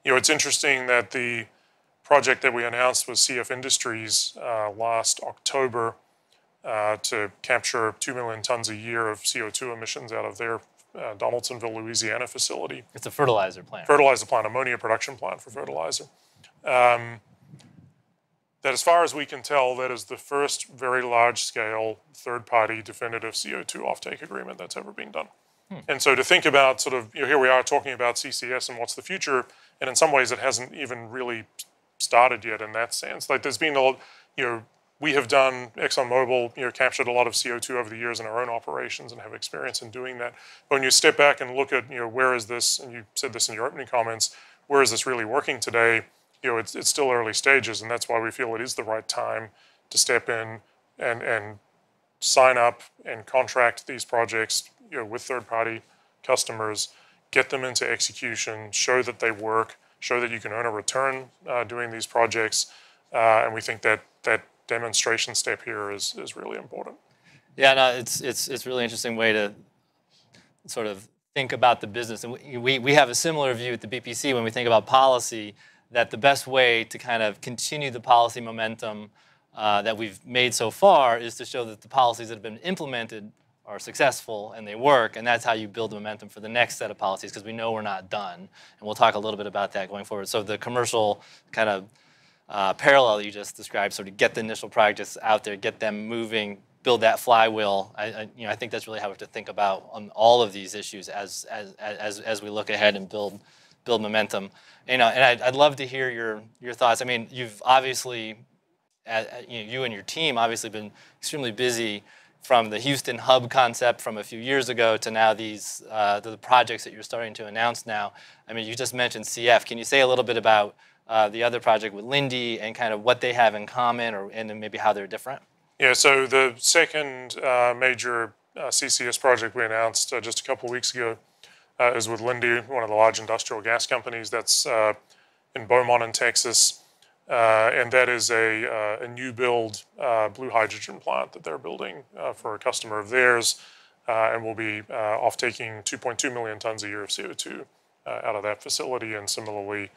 You know, it's interesting that the project that we announced with CF Industries uh, last October uh, to capture 2 million tons a year of CO2 emissions out of their uh, Donaldsonville, Louisiana facility. It's a fertilizer plant. Fertilizer plant, ammonia production plant for fertilizer. Um, that, as far as we can tell, that is the first very large scale third party definitive CO2 offtake agreement that's ever been done. Hmm. And so to think about sort of, you know, here we are talking about CCS and what's the future, and in some ways it hasn't even really started yet in that sense. Like there's been a lot, you know, we have done ExxonMobil, you know, captured a lot of CO2 over the years in our own operations and have experience in doing that. But when you step back and look at, you know, where is this, and you said this in your opening comments, where is this really working today? You know, it's, it's still early stages, and that's why we feel it is the right time to step in and, and sign up and contract these projects, you know, with third-party customers, get them into execution, show that they work, show that you can earn a return uh, doing these projects. Uh, and we think that that demonstration step here is, is really important. Yeah, no, it's it's it's really interesting way to sort of think about the business, and we, we we have a similar view at the BPC when we think about policy. That the best way to kind of continue the policy momentum uh, that we've made so far is to show that the policies that have been implemented are successful and they work, and that's how you build momentum for the next set of policies because we know we're not done. And we'll talk a little bit about that going forward. So the commercial kind of uh, parallel you just described, sort of get the initial projects out there, get them moving, build that flywheel. I, I, you know, I think that's really how we have to think about on all of these issues as as as, as we look ahead and build build momentum. You know, and I'd, I'd love to hear your your thoughts. I mean, you've obviously, you, know, you and your team obviously been extremely busy from the Houston hub concept from a few years ago to now these uh, the projects that you're starting to announce now. I mean, you just mentioned CF. Can you say a little bit about uh, the other project with Linde and kind of what they have in common, or and maybe how they're different? Yeah. So the second uh, major uh, CCS project we announced uh, just a couple weeks ago uh, is with Linde, one of the large industrial gas companies that's in Beaumont, in Texas. Uh, and that is a, uh, a new build uh, blue hydrogen plant that they're building uh, for a customer of theirs, uh, and will be uh, off taking 2.2 million tons a year of CO2 out of that facility, and similarly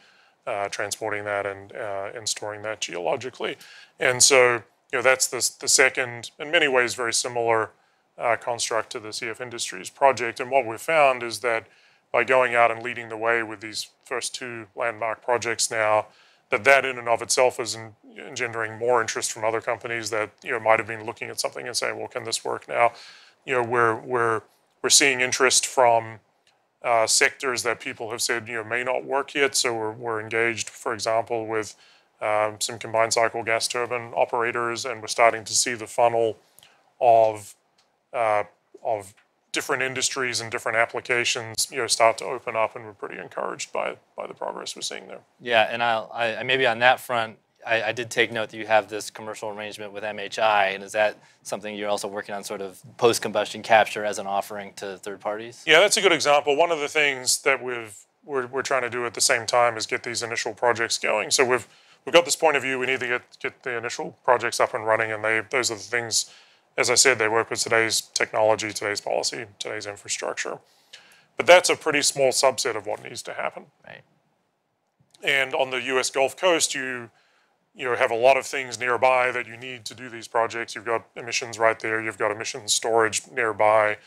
transporting that and and storing that geologically. And so, you know, that's the the second, in many ways, very similar construct to the CF Industries project. And what we've found is that by going out and leading the way with these first two landmark projects now, that that in and of itself is engendering more interest from other companies that you know might have been looking at something and saying, well, can this work now? You know, we're we're we're seeing interest from uh, sectors that people have said you know may not work yet. So we're we're engaged, for example, with um, some combined cycle gas turbine operators, and we're starting to see the funnel of uh, of different industries and different applications, you know, start to open up, and we're pretty encouraged by by the progress we're seeing there. Yeah, and I'll, I maybe on that front, I, I, did take note that you have this commercial arrangement with MHI, and is that something you're also working on, sort of post-combustion capture as an offering to third parties? Yeah, that's a good example. One of the things that we've we're, we're trying to do at the same time is get these initial projects going. So we've we've got this point of view. We need to get get the initial projects up and running, and they those are the things as I said, they work with today's technology, today's policy, today's infrastructure. But that's a pretty small subset of what needs to happen. Right. And on the U.S. Gulf Coast, you you know have a lot of things nearby that you need to do these projects. You've got emissions right there. You've got emissions storage nearby.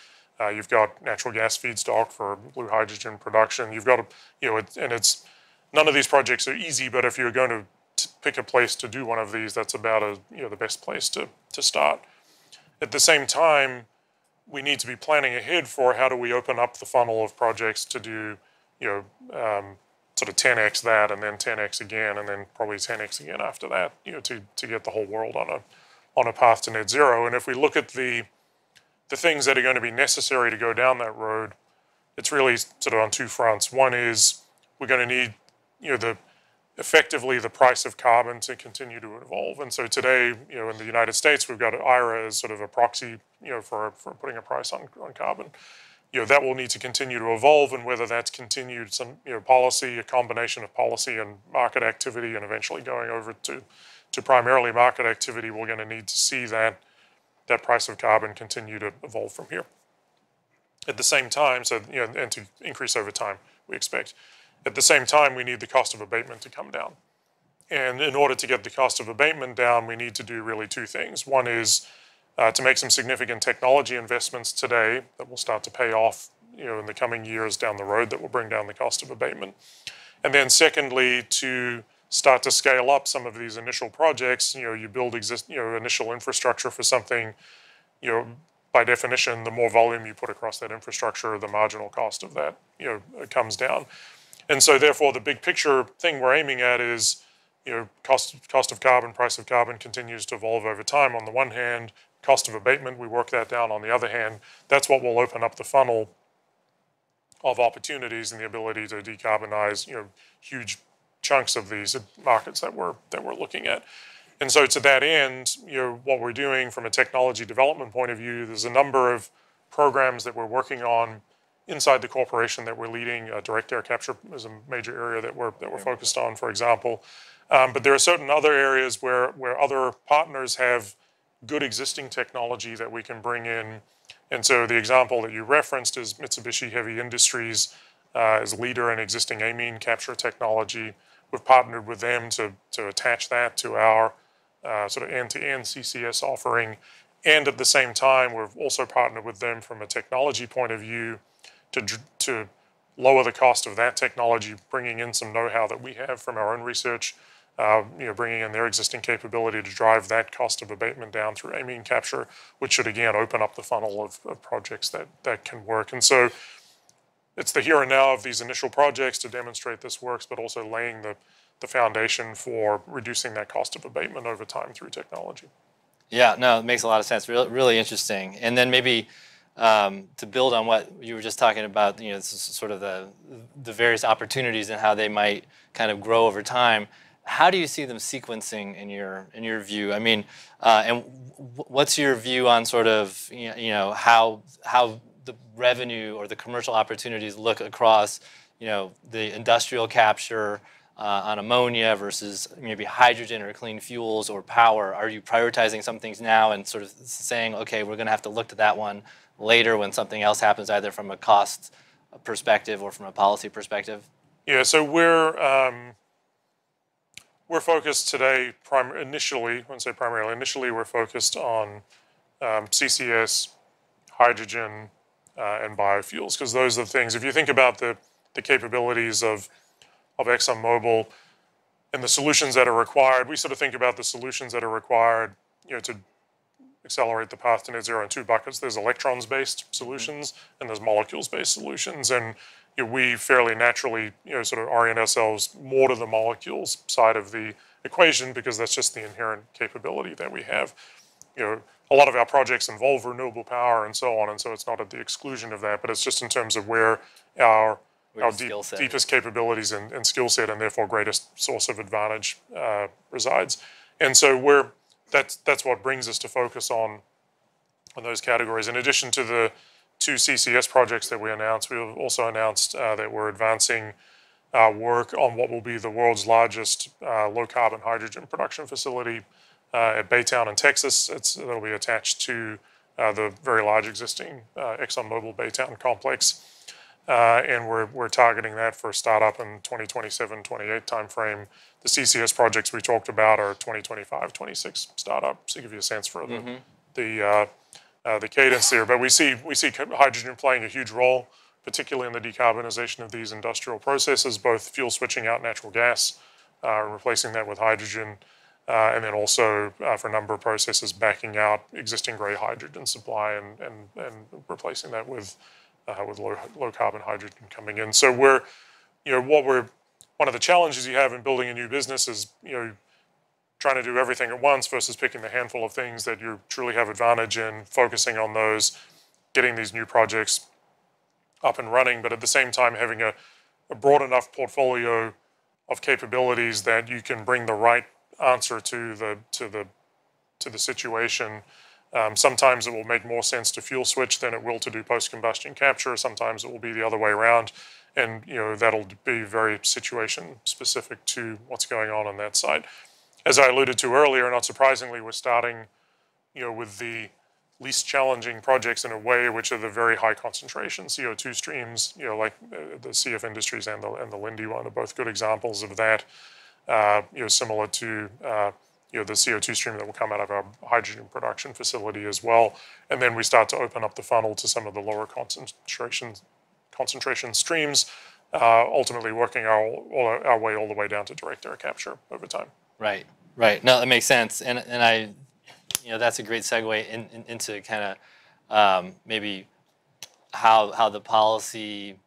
Uh, you've got natural gas feedstock for blue hydrogen production. You've got a, you know, it, and it's none of these projects are easy. But if you're going to pick a place to do one of these, that's about a you know the best place to to start. At the same time, we need to be planning ahead for how do we open up the funnel of projects to do, you know, um, sort of 10x that and then 10x again and then probably 10x again after that, you know, to, to get the whole world on a on a path to net zero. And if we look at the the things that are going to be necessary to go down that road, it's really sort of on two fronts. One is we're going to need, you know, the effectively the price of carbon to continue to evolve. And so today, you know, in the United States, we've got IRA as sort of a proxy, you know, for, for putting a price on, on carbon. You know, that will need to continue to evolve and whether that's continued some, you know, policy, a combination of policy and market activity and eventually going over to, to primarily market activity, we're going to need to see that, that price of carbon continue to evolve from here. At the same time, so, you know, and to increase over time, we expect. At the same time, we need the cost of abatement to come down. And in order to get the cost of abatement down, we need to do really two things. One is uh, to make some significant technology investments today that will start to pay off you know, in the coming years down the road that will bring down the cost of abatement. And then secondly, to start to scale up some of these initial projects, you know, you build exist, you know, initial infrastructure for something, you know, by definition, the more volume you put across that infrastructure, the marginal cost of that, you know, comes down. And so therefore the big picture thing we're aiming at is, you know, cost, cost of carbon, price of carbon continues to evolve over time. On the one hand, cost of abatement, we work that down. On the other hand, that's what will open up the funnel of opportunities and the ability to decarbonize, you know, huge chunks of these markets that we're that we're looking at. And so to that end, you know, what we're doing from a technology development point of view, there's a number of programs that we're working on inside the corporation that we're leading. Uh, direct air capture is a major area that we're that we're focused on, for example. Um, but there are certain other areas where where other partners have good existing technology that we can bring in. And so the example that you referenced is Mitsubishi Heavy Industries uh, as leader in existing amine capture technology. We've partnered with them to to attach that to our uh, sort of end-to-end CCS offering. And at the same time, we've also partnered with them from a technology point of view to, to lower the cost of that technology, bringing in some know-how that we have from our own research, uh, you know, bringing in their existing capability to drive that cost of abatement down through amine capture, which should again open up the funnel of, of projects that, that can work. And so it's the here and now of these initial projects to demonstrate this works, but also laying the, the foundation for reducing that cost of abatement over time through technology. Yeah, no, it makes a lot of sense. Really, really interesting. And then maybe um, to build on what you were just talking about, you know, sort of the the various opportunities and how they might kind of grow over time. How do you see them sequencing in your in your view? I mean, uh, and what's your view on sort of you know how how the revenue or the commercial opportunities look across you know the industrial capture uh, on ammonia versus maybe hydrogen or clean fuels or power? Are you prioritizing some things now and sort of saying, okay, we're going to have to look to that one later when something else happens, either from a cost perspective or from a policy perspective? Yeah, so we're um, we're focused today prim- initially. I say primarily, initially we're focused on um, CCS, hydrogen, uh, and biofuels because those are the things. If you think about the the capabilities of of ExxonMobil and the solutions that are required. We sort of think about the solutions that are required, you know, to accelerate the path to net zero in two buckets. There's electrons-based solutions and there's molecules-based solutions. And you know, we fairly naturally, you know, sort of orient ourselves more to the molecules side of the equation because that's just the inherent capability that we have. You know, a lot of our projects involve renewable power and so on, and so it's not at the exclusion of that, but it's just in terms of where our our deep, deepest capabilities and, and skill set, and therefore greatest source of advantage uh, resides. And so we're that's that's what brings us to focus on on those categories. In addition to the two CCS projects that we announced, we have also announced uh, that we're advancing uh, work on what will be the world's largest uh, low carbon hydrogen production facility uh, at Baytown in Texas. It's, it'll be attached to uh, the very large existing ExxonMobil Baytown complex. Uh, and we're, we're targeting that for startup in 2027, 28 timeframe. The CCS projects we talked about are 2025, 26 startups to give you a sense for the mm-hmm. the uh, uh, the cadence there. But we see we see hydrogen playing a huge role, particularly in the decarbonization of these industrial processes, both fuel switching out natural gas, uh, replacing that with hydrogen. Uh, and then also uh, for a number of processes backing out existing gray hydrogen supply and, and, and replacing that with uh, with low, low carbon hydrogen coming in. So we're, you know, what we're, one of the challenges you have in building a new business is, you know, trying to do everything at once versus picking the handful of things that you truly have advantage in, focusing on those, getting these new projects up and running, but at the same time having a, a broad enough portfolio of capabilities that you can bring the right answer to the to the to the situation um, sometimes it will make more sense to fuel switch than it will to do post-combustion capture. Sometimes it will be the other way around. And you know that'll be very situation specific to what's going on on that side. As I alluded to earlier, not surprisingly, we're starting you know, with the least challenging projects in a way, which are the very high concentration CO2 streams, you know, like uh, the CF Industries and the, and the Linde one are both good examples of that. Uh, you know, similar to uh, you know, the CO2 stream that will come out of our hydrogen production facility as well. And then we start to open up the funnel to some of the lower concentration, concentration streams, uh, ultimately working our, our way all the way down to direct air capture over time. Right, right. No, that makes sense. And, and I, you know, that's a great segue in, in, into kind of um, maybe how, how the policy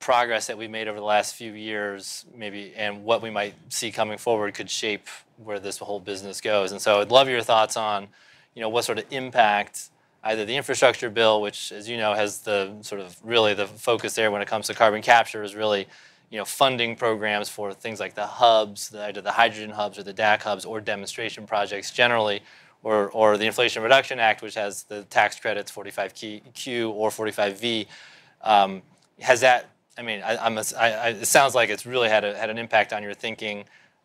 progress that we've made over the last few years, maybe, and what we might see coming forward could shape where this whole business goes. And so I'd love your thoughts on, you know, what sort of impact either the infrastructure bill, which, as you know, has the sort of really the focus there when it comes to carbon capture, is really, you know, funding programs for things like the hubs, the, either the hydrogen hubs or the DAC hubs, or demonstration projects generally, or, or the Inflation Reduction Act, which has the tax credits 45Q or 45V. Um, has that? I mean, I, I'm. a- I, I, it sounds like it's really had a, had an impact on your thinking.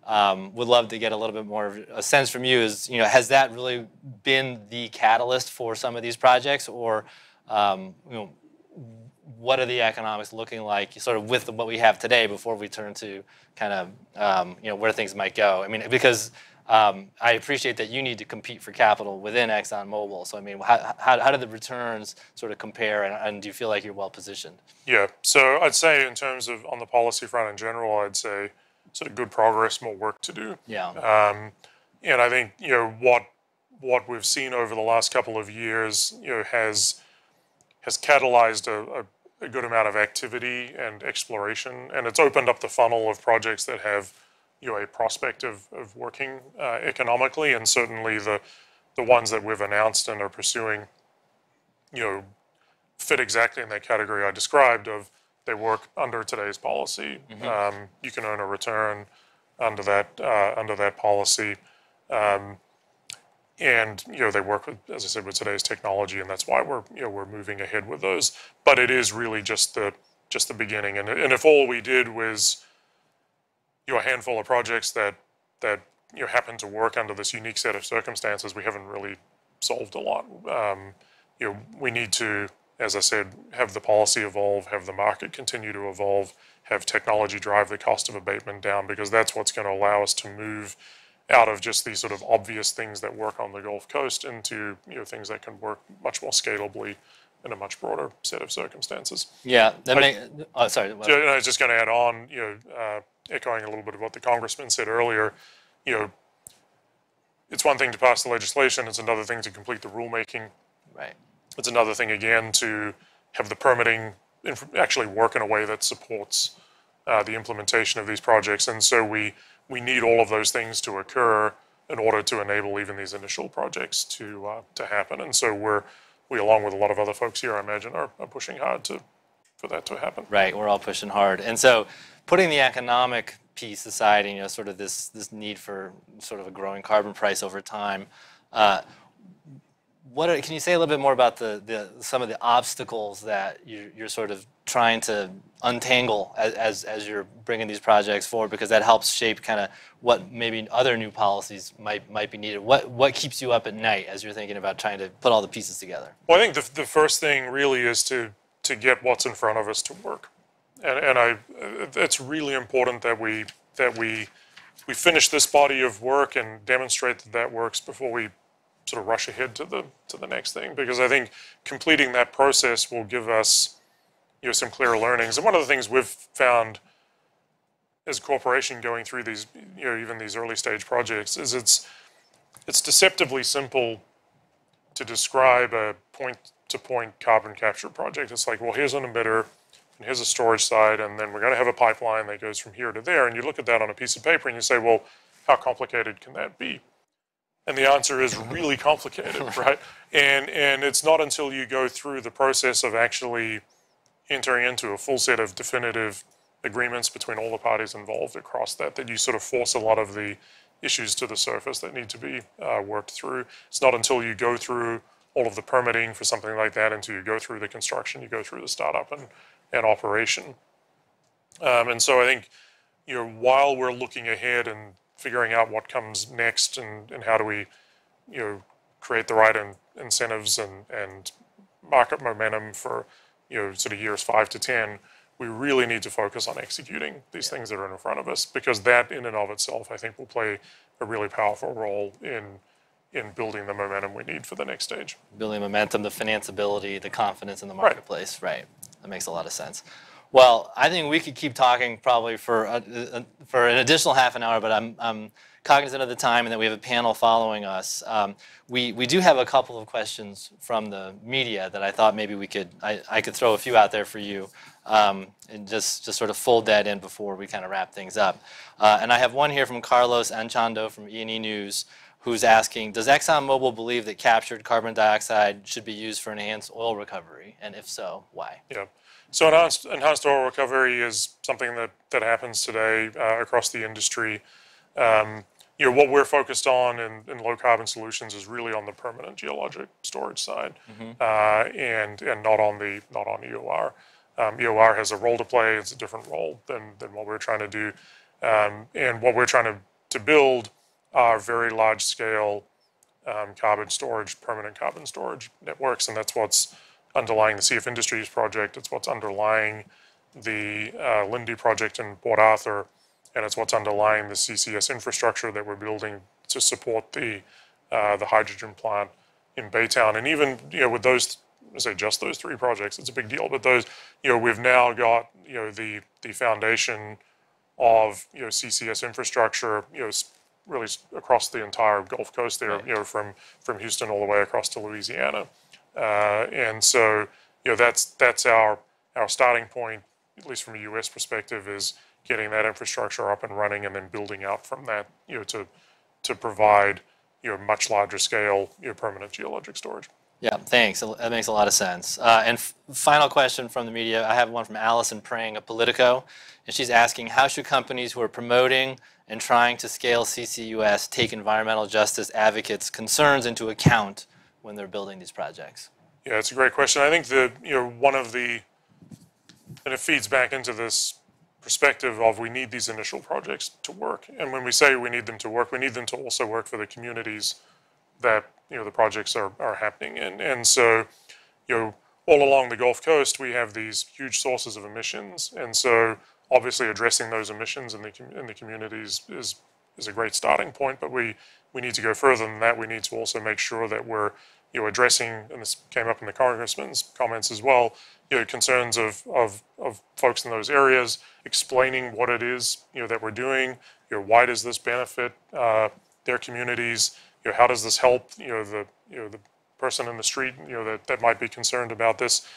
Um, would love to get a little bit more of a sense from you. Is you know, has that really been the catalyst for some of these projects, or um, you know, what are the economics looking like, sort of with what we have today, before we turn to kind of um, you know where things might go? I mean, because um, I appreciate that you need to compete for capital within ExxonMobil. So I mean, how, how, how do the returns sort of compare, and, and do you feel like you're well positioned? Yeah. So I'd say in terms of on the policy front in general, I'd say sort of good progress, more work to do. Yeah. Um, and I think you know what what we've seen over the last couple of years, you know, has has catalyzed a, a, a good amount of activity and exploration, and it's opened up the funnel of projects that have you know a prospect of, of working uh, economically, and certainly the the ones that we've announced and are pursuing, you know, fit exactly in that category I described of they work under today's policy. Um, you can earn a return under that uh, under that policy, um, and you know they work with, as I said, with today's technology, and that's why we're you know we're moving ahead with those. But it is really just the just the beginning, and and if all we did was you know a handful of projects that that you know happen to work under this unique set of circumstances, we haven't really solved a lot. Um, you know, we need to, as I said, have the policy evolve, have the market continue to evolve, have technology drive the cost of abatement down, because that's what's going to allow us to move out of just these sort of obvious things that work on the Gulf Coast into you know things that can work much more scalably in a much broader set of circumstances. Yeah. That I- oh, sorry. So, and I was just going to add on, you know, uh, echoing a little bit of what the congressman said earlier, you know, it's one thing to pass the legislation, it's another thing to complete the rulemaking. Right. It's another thing again to have the permitting actually work in a way that supports uh, the implementation of these projects. And so we we need all of those things to occur in order to enable even these initial projects to uh, to happen. And so we're we, along with a lot of other folks here, I imagine, are, are pushing hard to for that to happen. Right, we're all pushing hard. And so putting the economic piece aside, you know, sort of this, this need for sort of a growing carbon price over time, uh, what are, can you say a little bit more about the, the some of the obstacles that you, you're sort of trying to untangle as, as, as you're bringing these projects forward because that helps shape kind of what maybe other new policies might might be needed. What what keeps you up at night as you're thinking about trying to put all the pieces together? Well, I think the, the first thing really is to to get what's in front of us to work, and and I it's really important that we that we we finish this body of work and demonstrate that that works before we sort of rush ahead to the to the next thing because I think completing that process will give us you know some clearer learnings. And one of the things we've found as a corporation going through these you know even these early stage projects is it's it's deceptively simple to describe a point to point carbon capture project. It's like, well, here's an emitter and here's a storage site, and then we're going to have a pipeline that goes from here to there. And you look at that on a piece of paper and you say, well, how complicated can that be? And the answer is really complicated, right? And and it's not until you go through the process of actually entering into a full set of definitive agreements between all the parties involved across that that you sort of force a lot of the issues to the surface that need to be uh, worked through. It's not until you go through all of the permitting for something like that until you go through the construction, you go through the startup and, and operation. Um, and so I think, you know, while we're looking ahead and figuring out what comes next and, and how do we, you know, create the right in, incentives and, and market momentum for, you know, sort of years five to 10, we really need to focus on executing these things that are in front of us because that in and of itself, I think, will play a really powerful role in in building the momentum we need for the next stage. building momentum, the financeability, the confidence in the marketplace. Right. Right. That makes a lot of sense. Well, I think we could keep talking probably for uh, uh, for an additional half an hour, but I'm, I'm cognizant of the time and that we have a panel following us. Um, we we do have a couple of questions from the media that I thought maybe we could I, I could throw a few out there for you. Um, and just, just sort of fold that in before we kind of wrap things up. Uh, and I have one here from Carlos Anchondo from E&E News, who's asking, does ExxonMobil believe that captured carbon dioxide should be used for enhanced oil recovery? And if so, why? Yeah. So enhanced, enhanced oil recovery is something that, that happens today uh, across the industry. Um, you know, what we're focused on in, in low carbon solutions is really on the permanent geologic storage side, uh, and and not on the not on EOR. Um, EOR has a role to play. It's a different role than than what we're trying to do, um, and what we're trying to to build are very large scale um, carbon storage, permanent carbon storage networks, and that's what's underlying the CF Industries project. It's what's underlying the uh, Linde project in Port Arthur, and it's what's underlying the CCS infrastructure that we're building to support the uh, the hydrogen plant in Baytown. And even you know with those, I say just those three projects, it's a big deal. But those, you know, we've now got you know the the foundation of you know CCS infrastructure, you know, really across the entire Gulf Coast there, you know, from from Houston all the way across to Louisiana. Uh, and so you know that's that's our our starting point, at least from a U.S. perspective, is getting that infrastructure up and running, and then building out from that, you know, to to provide you know much larger scale, you know, permanent geologic storage. Yeah, thanks. That makes a lot of sense. Uh, and final question from the media. I have one from Allison Prang of Politico, and she's asking how should companies who are promoting and trying to scale CCUS take environmental justice advocates' concerns into account when they're building these projects? Yeah, it's a great question. I think the you know one of the and it feeds back into this perspective of we need these initial projects to work. And when we say we need them to work, we need them to also work for the communities that you know the projects are, are happening in. And so, you know, all along the Gulf Coast, we have these huge sources of emissions, and so obviously addressing those emissions in the in the communities is is a great starting point. But we we need to go further than that. We need to also make sure that we're you know addressing, and this came up in the congressman's comments as well, you know, concerns of of of folks in those areas, explaining what it is you know that we're doing. You know, why does this benefit uh, their communities? You know, how does this help you know the you know the person in the street you know that that might be concerned about this?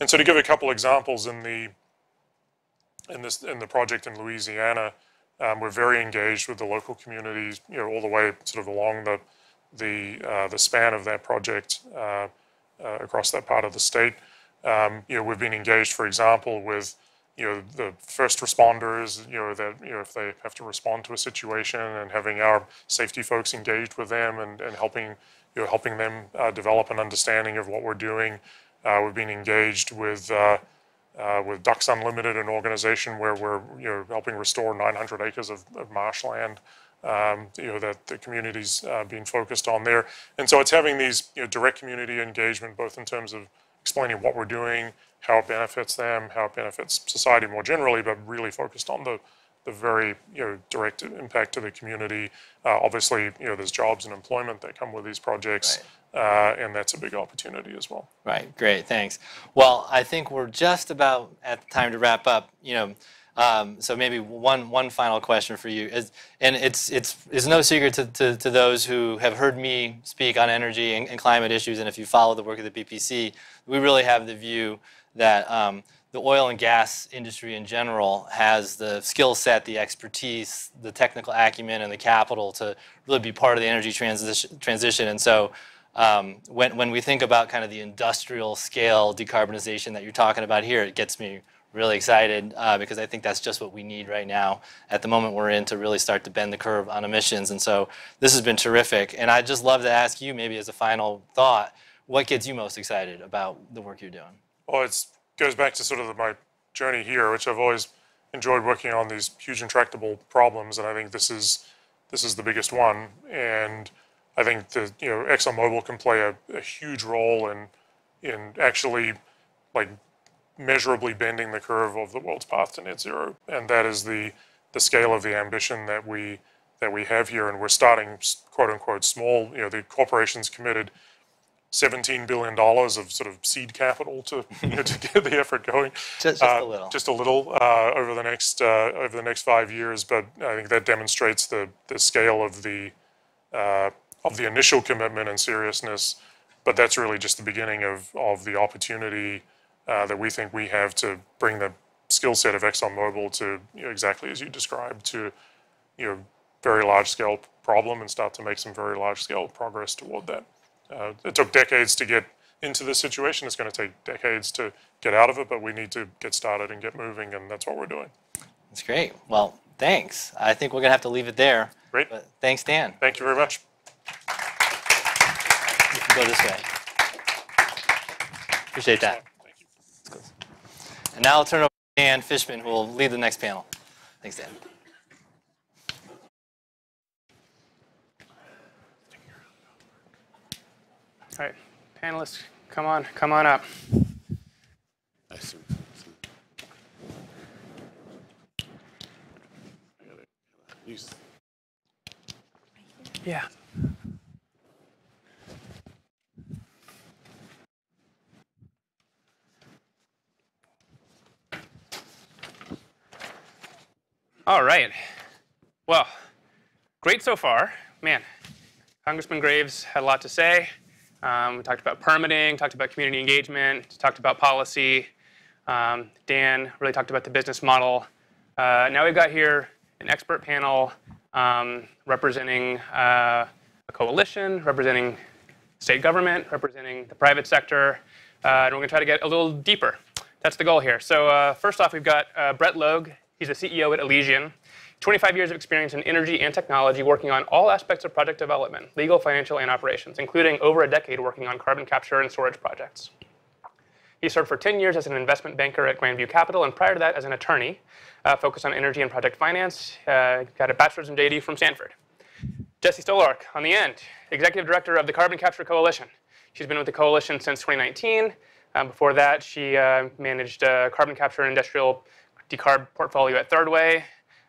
And so to give a couple examples in the in this in the project in Louisiana, um, we're very engaged with the local communities, you know, all the way sort of along the the uh, the span of that project uh, uh, across that part of the state. Um, you know, we've been engaged, for example, with you know the first responders. You know that you know if they have to respond to a situation, and having our safety folks engaged with them and, and helping you know helping them uh, develop an understanding of what we're doing. Uh, we've been engaged with uh, with Ducks Unlimited, an organization where we're you know helping restore 900 acres of, of marshland. Um, you know that the community's uh, being focused on there, and so it's having these you know, direct community engagement, both in terms of explaining what we're doing, how it benefits them, how it benefits society more generally, but really focused on the the very you know direct impact to the community. Uh, obviously, you know there's jobs and employment that come with these projects. Right. Uh, and that's a big opportunity as well. Right. Great. Thanks. Well, I think we're just about at the time to wrap up. You know, um, so maybe one one final question for you is, and it's it's it's no secret to, to, to those who have heard me speak on energy and, and, climate issues, and if you follow the work of the BPC, we really have the view that um, the oil and gas industry in general has the skill set, the expertise, the technical acumen, and the capital to really be part of the energy transition. transition. And so um, when, when we think about kind of the industrial scale decarbonization that you're talking about here, it gets me really excited uh, because I think that's just what we need right now at the moment we're in to really start to bend the curve on emissions. And so this has been terrific. And I'd just love to ask you, maybe as a final thought, what gets you most excited about the work you're doing? Well, it goes back to sort of my journey here, which I've always enjoyed working on these huge intractable problems, and I think this is this is the biggest one. And I think that you know ExxonMobil can play a, a huge role in in actually like measurably bending the curve of the world's path to net zero, and that is the the scale of the ambition that we that we have here. And we're starting quote unquote small. You know, the corporation's committed. $17 billion of sort of seed capital to, you know, to get the effort going. Just, just uh, a little. Just a little uh, over the next uh, over the next five years, but I think that demonstrates the the scale of the uh, of the initial commitment and seriousness, but that's really just the beginning of, of the opportunity uh, that we think we have to bring the skill set of ExxonMobil to you know, exactly as you described to you know very large scale problem and start to make some very large scale progress toward that. Uh, it took decades to get into this situation. It's going to take decades to get out of it, but we need to get started and get moving, and that's what we're doing. That's great. Well, thanks. I think we're gonna have to leave it there. Great. But thanks, Dan. Thank you very much. You can go this way. Appreciate that. Thank you. And now I'll turn it over to Dan Fishman, who will lead the next panel. Thanks, Dan. All right, panelists, come on, come on up. I assume. Yeah. All right. Well, great so far. Man, Congressman Graves had a lot to say. Um, we talked about permitting, talked about community engagement, talked about policy. Um, Dan really talked about the business model. Uh, now we've got here an expert panel um, representing uh, a coalition, representing state government, representing the private sector, uh, and we're going to try to get a little deeper. That's the goal here. So uh, first off, we've got uh, Brett Logue. He's the CEO at Elysian. 25 years of experience in energy and technology, working on all aspects of project development, legal, financial, and operations, including over a decade working on carbon capture and storage projects. He served for 10 years as an investment banker at Grandview Capital, and prior to that, as an attorney, uh, focused on energy and project finance. Uh, got a bachelor's in JD from Stanford. Jessie Stolark, on the end, executive director of the Carbon Capture Coalition. She's been with the coalition since 2019. Um, before that, she uh, managed a carbon capture and industrial decarb portfolio at Third Way.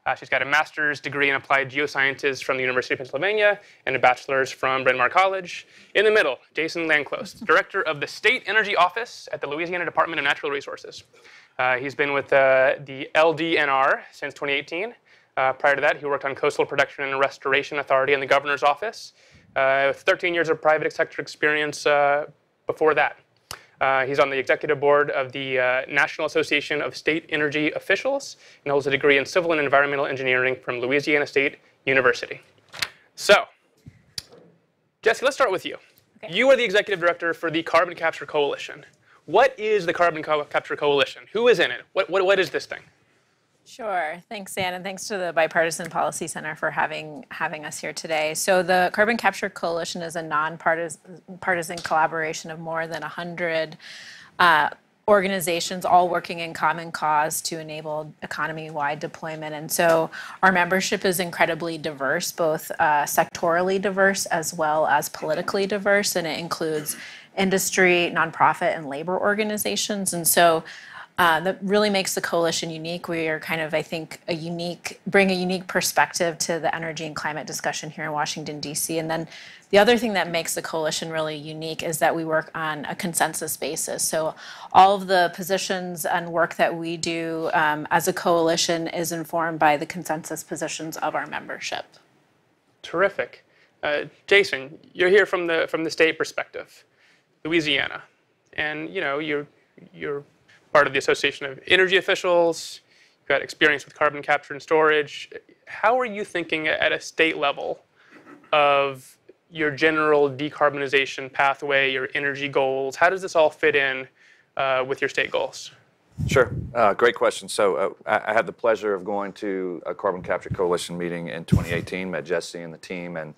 Uh, she's got a master's degree in applied geosciences from the University of Pennsylvania and a bachelor's from Bryn Mawr College. In the middle, Jason Lanclos, director of the State Energy Office at the Louisiana Department of Natural Resources. Uh, he's been with uh, the LDNR since 2018. Uh, prior to that, he worked on Coastal Protection and Restoration Authority in the governor's office. Uh, with 13 years of private sector experience uh, before that. Uh, he's on the executive board of the uh, National Association of State Energy Officials and holds a degree in civil and environmental engineering from Louisiana State University. So, Jessie, let's start with you. You are the executive director for the Carbon Capture Coalition. What is the Carbon Co- Capture Coalition? Who is in it? What, what, what is this thing? Sure. Thanks, Dan, and thanks to the Bipartisan Policy Center for having having us here today. So the Carbon Capture Coalition is a nonpartisan partisan collaboration of more than 100 uh, organizations all working in common cause to enable economy-wide deployment. And so our membership is incredibly diverse, both uh, sectorally diverse as well as politically diverse, and it includes industry, nonprofit, and labor organizations. And so uh, that really makes the coalition unique. We are kind of, I think, a unique, bring a unique perspective to the energy and climate discussion here in Washington, D.C. And then the other thing that makes the coalition really unique is that we work on a consensus basis. So all of the positions and work that we do um, as a coalition is informed by the consensus positions of our membership. Terrific. Uh, Jason, you're here from the from the state perspective, Louisiana, and you know you're you're part of the Association of Energy Officials. You've got experience with carbon capture and storage. How are you thinking at a state level of your general decarbonization pathway, your energy goals? How does this all fit in uh, with your state goals? Sure. Uh, great question. So uh, I, had the pleasure of going to a Carbon Capture Coalition meeting in 2018. Met Jessie and the team, and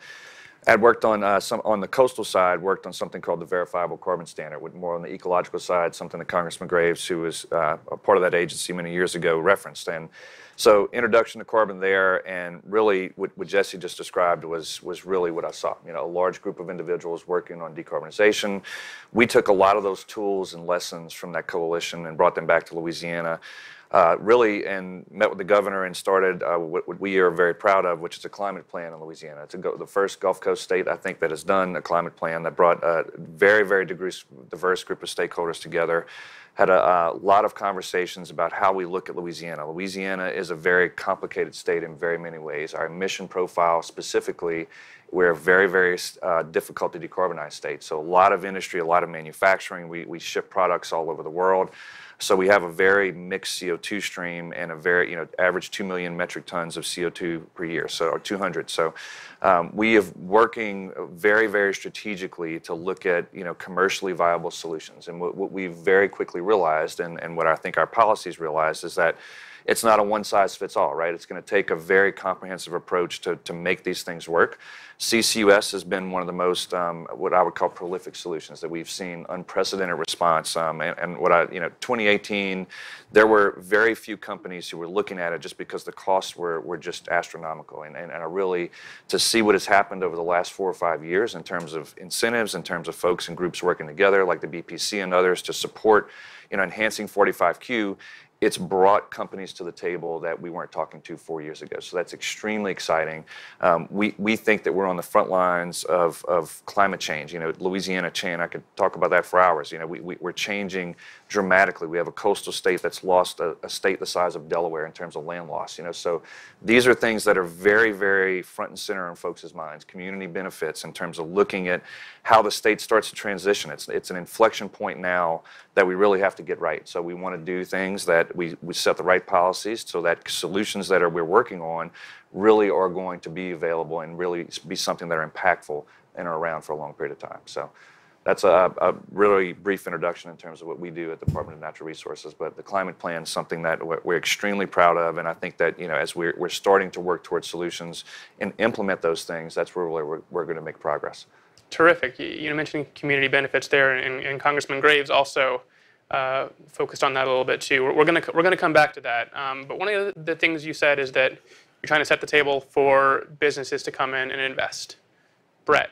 I had worked on uh, some on the coastal side. Worked on something called the Verifiable Carbon Standard, with more on the ecological side. Something that Congressman Graves, who was uh, a part of that agency many years ago, referenced. And so introduction to carbon there, and really what, what Jessie just described was was really what I saw. You know, a large group of individuals working on decarbonization. We took a lot of those tools and lessons from that coalition and brought them back to Louisiana. Uh, really, and met with the governor and started uh, what, what we are very proud of, which is a climate plan in Louisiana. It's go, the first Gulf Coast state, I think, that has done a climate plan that brought a very, very diverse, diverse group of stakeholders together. Had a, a lot of conversations about how we look at Louisiana. Louisiana is a very complicated state in very many ways. Our emission profile, specifically, we're a very, very uh, difficult to decarbonize state. So a lot of industry, a lot of manufacturing. We, we ship products all over the world. So we have a very mixed CO2 stream and a very, you know, average 2 million metric tons of CO2 per year, so or 200. So um, we have working very, very strategically to look at, you know, commercially viable solutions. And what, what we've very quickly realized, and, and what I think our policies realized, is that it's not a one size fits all, right? It's going to take a very comprehensive approach to, to make these things work. CCUS has been one of the most, um, what I would call prolific solutions that we've seen unprecedented response. Um, and, and, what I, you know, 2018, there were very few companies who were looking at it just because the costs were, were just astronomical. And, and, and I really, to see what has happened over the last four or five years in terms of incentives, in terms of folks and groups working together, like the BPC and others, to support, you know, enhancing 45Q, it's brought companies to the table that we weren't talking to four years ago. So that's extremely exciting. Um, we, we think that we're on the front lines of, of climate change. You know, Louisiana change, I could talk about that for hours. You know, we, we, are changing dramatically. We have a coastal state that's lost a, a, state the size of Delaware in terms of land loss. You know, so these are things that are very, very front and center in folks' minds. Community benefits in terms of looking at how the state starts to transition. It's, it's an inflection point now that we really have to get right. So we want to do things that we, we set the right policies so that solutions that are, we're working on really are going to be available and really be something that are impactful and are around for a long period of time. So that's a, a, really brief introduction in terms of what we do at the Department of Natural Resources. But the climate plan is something that we're, extremely proud of, and I think that you know as we're, we're starting to work towards solutions and implement those things, that's where we're, we're going to make progress. Terrific. You, you mentioned community benefits there, and, and Congressman Graves also uh, focused on that a little bit too. We're, we're going to we're to come back to that. Um, but one of the things you said is that you're trying to set the table for businesses to come in and invest. Brett,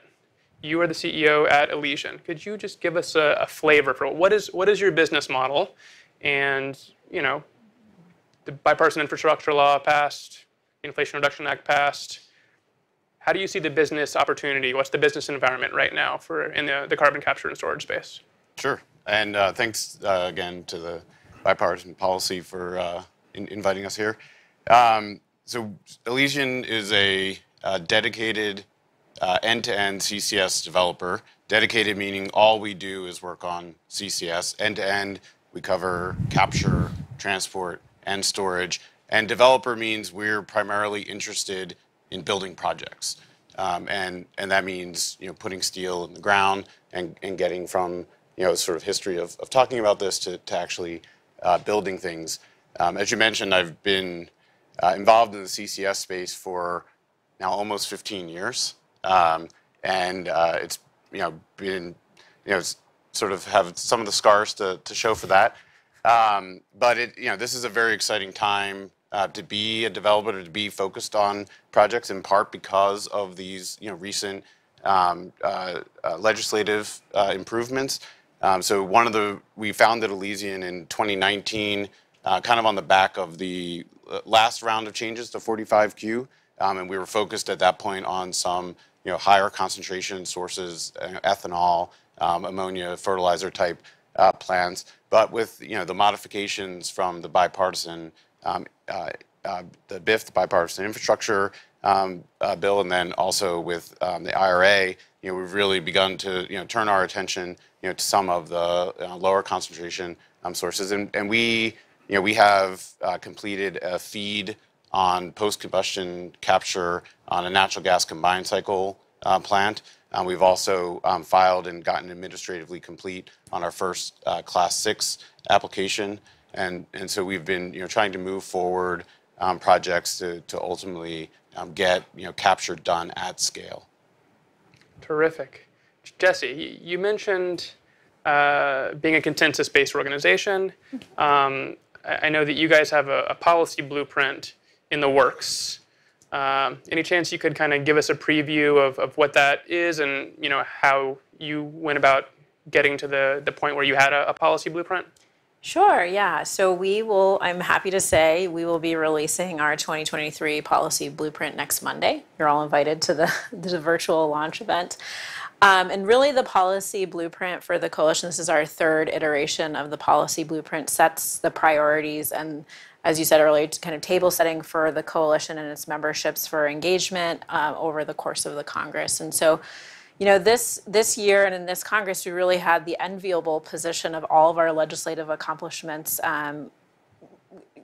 you are the CEO at Elysian. Could you just give us a, a flavor for what is what is your business model? And you know, the bipartisan infrastructure law passed, Inflation Reduction Act passed how do you see the business opportunity? What's the business environment right now for in the, the carbon capture and storage space? Sure. And uh, thanks uh, again to the bipartisan policy for uh, in, inviting us here. Um, so Elysian is a uh, dedicated uh, end-to-end CCS developer. Dedicated meaning all we do is work on CCS. End-to-end, we cover capture, transport, and storage. And developer means we're primarily interested in building projects. Um, and, and that means you know, putting steel in the ground and, and getting from you know, sort of history of, of talking about this to, to actually uh, building things. Um, as you mentioned, I've been uh, involved in the CCS space for now almost 15 years. Um, and uh, it's you know, been, you know, sort of have some of the scars to, to show for that. Um, but it, you know, this is a very exciting time uh, to be a developer, to be focused on projects in part because of these you know, recent um, uh, uh, legislative uh, improvements. Um, so one of the, we founded Elysian in 2019, uh, kind of on the back of the uh, last round of changes to 45Q. Um, and we were focused at that point on some you know, higher concentration sources, ethanol, um, ammonia, fertilizer type plants. But with you know, the modifications from the bipartisan um, uh, uh, the BIF, Bipartisan Infrastructure um, uh, Bill, and then also with um, the IRA, you know, we've really begun to you know turn our attention you know to some of the lower concentration um, sources, and, and we you know we have completed a feed on post-combustion capture on a natural gas combined cycle uh, plant. Um, we've also um, filed and gotten administratively complete on our first uh, Class 6 application. And, and so we've been you know, trying to move forward um, projects to, to ultimately um, get you know, capture done at scale. Terrific. Jessie, you mentioned uh, being a consensus-based organization. Um, I know that you guys have a, a policy blueprint in the works. Um, any chance you could kind of give us a preview of, of what that is and you know how you went about getting to the, the point where you had a, a policy blueprint? Sure, yeah. So we will, I'm happy to say, we will be releasing our 2023 policy blueprint next Monday. You're all invited to the, the virtual launch event. Um, and really, the policy blueprint for the coalition, this is our third iteration of the policy blueprint, sets the priorities and, as you said earlier, kind of table setting for the coalition and its memberships for engagement uh, over the course of the Congress. And so you know, this this year and in this Congress, we really had the enviable position of all of our legislative accomplishments um,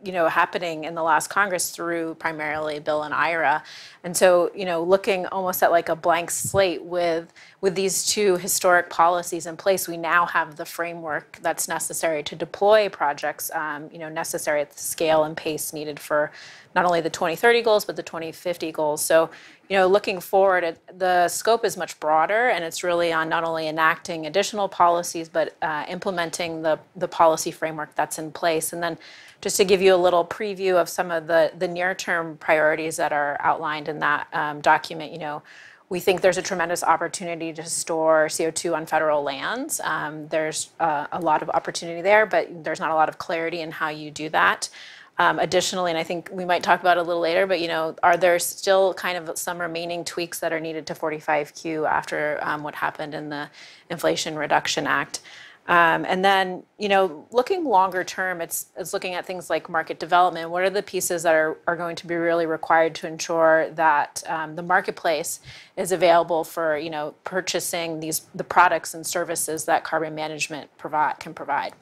you know, happening in the last Congress through primarily Bill and Ira. And so, you know, looking almost at like a blank slate with with these two historic policies in place, we now have the framework that's necessary to deploy projects, um, you know, necessary at the scale and pace needed for not only the 2030 goals but the 2050 goals. So, you know, looking forward, the scope is much broader, and it's really on not only enacting additional policies but uh, implementing the the policy framework that's in place, and then just to give you a little preview of some of the, the near-term priorities that are outlined in that um, document, you know, we think there's a tremendous opportunity to store CO2 on federal lands. Um, there's uh, a lot of opportunity there, but there's not a lot of clarity in how you do that. Um, additionally, and I think we might talk about it a little later, but you know, are there still kind of some remaining tweaks that are needed to 45Q after um, what happened in the Inflation Reduction Act? Um, and then, you know, looking longer term, it's, it's looking at things like market development. What are the pieces that are, are going to be really required to ensure that um, the marketplace is available for, you know, purchasing these the products and services that carbon management provide can provide?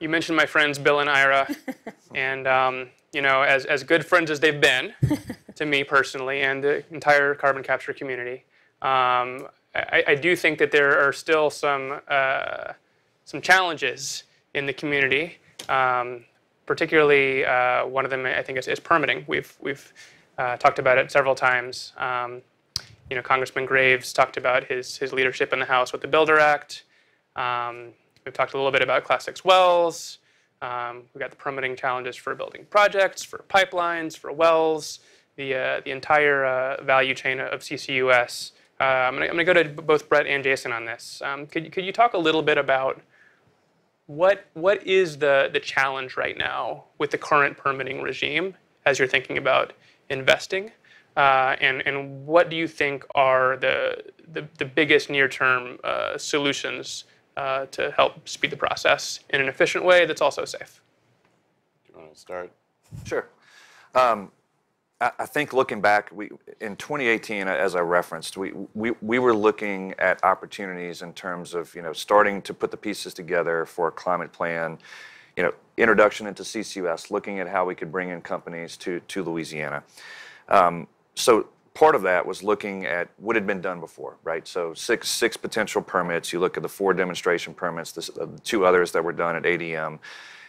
You mentioned my friends Bill and Ira, and um, you know, as as good friends as they've been to me personally and the entire carbon capture community. Um, I, I, do think that there are still some uh, some challenges in the community. Um, particularly, uh, one of them I think is, is permitting. We've we've uh, talked about it several times. Um, you know, Congressman Graves talked about his his leadership in the House with the Builder Act. Um, we've talked a little bit about Class VI wells. Um, we've got the permitting challenges for building projects, for pipelines, for wells, the uh, the entire uh, value chain of CCUS. Uh, I'm going to go to both Brett and Jason on this. Um, could, could you talk a little bit about what, what is the, the challenge right now with the current permitting regime as you're thinking about investing? Uh, and, and what do you think are the, the, the biggest near-term uh, solutions uh, to help speed the process in an efficient way that's also safe? Do you want to start? Sure. Um, I think looking back, we in 2018, as I referenced, we, we we were looking at opportunities in terms of you know starting to put the pieces together for a climate plan, you know, introduction into CCUS, looking at how we could bring in companies to to Louisiana. Um, so part of that was looking at what had been done before, right? So six six potential permits. You look at the four demonstration permits, the, the two others that were done at ADM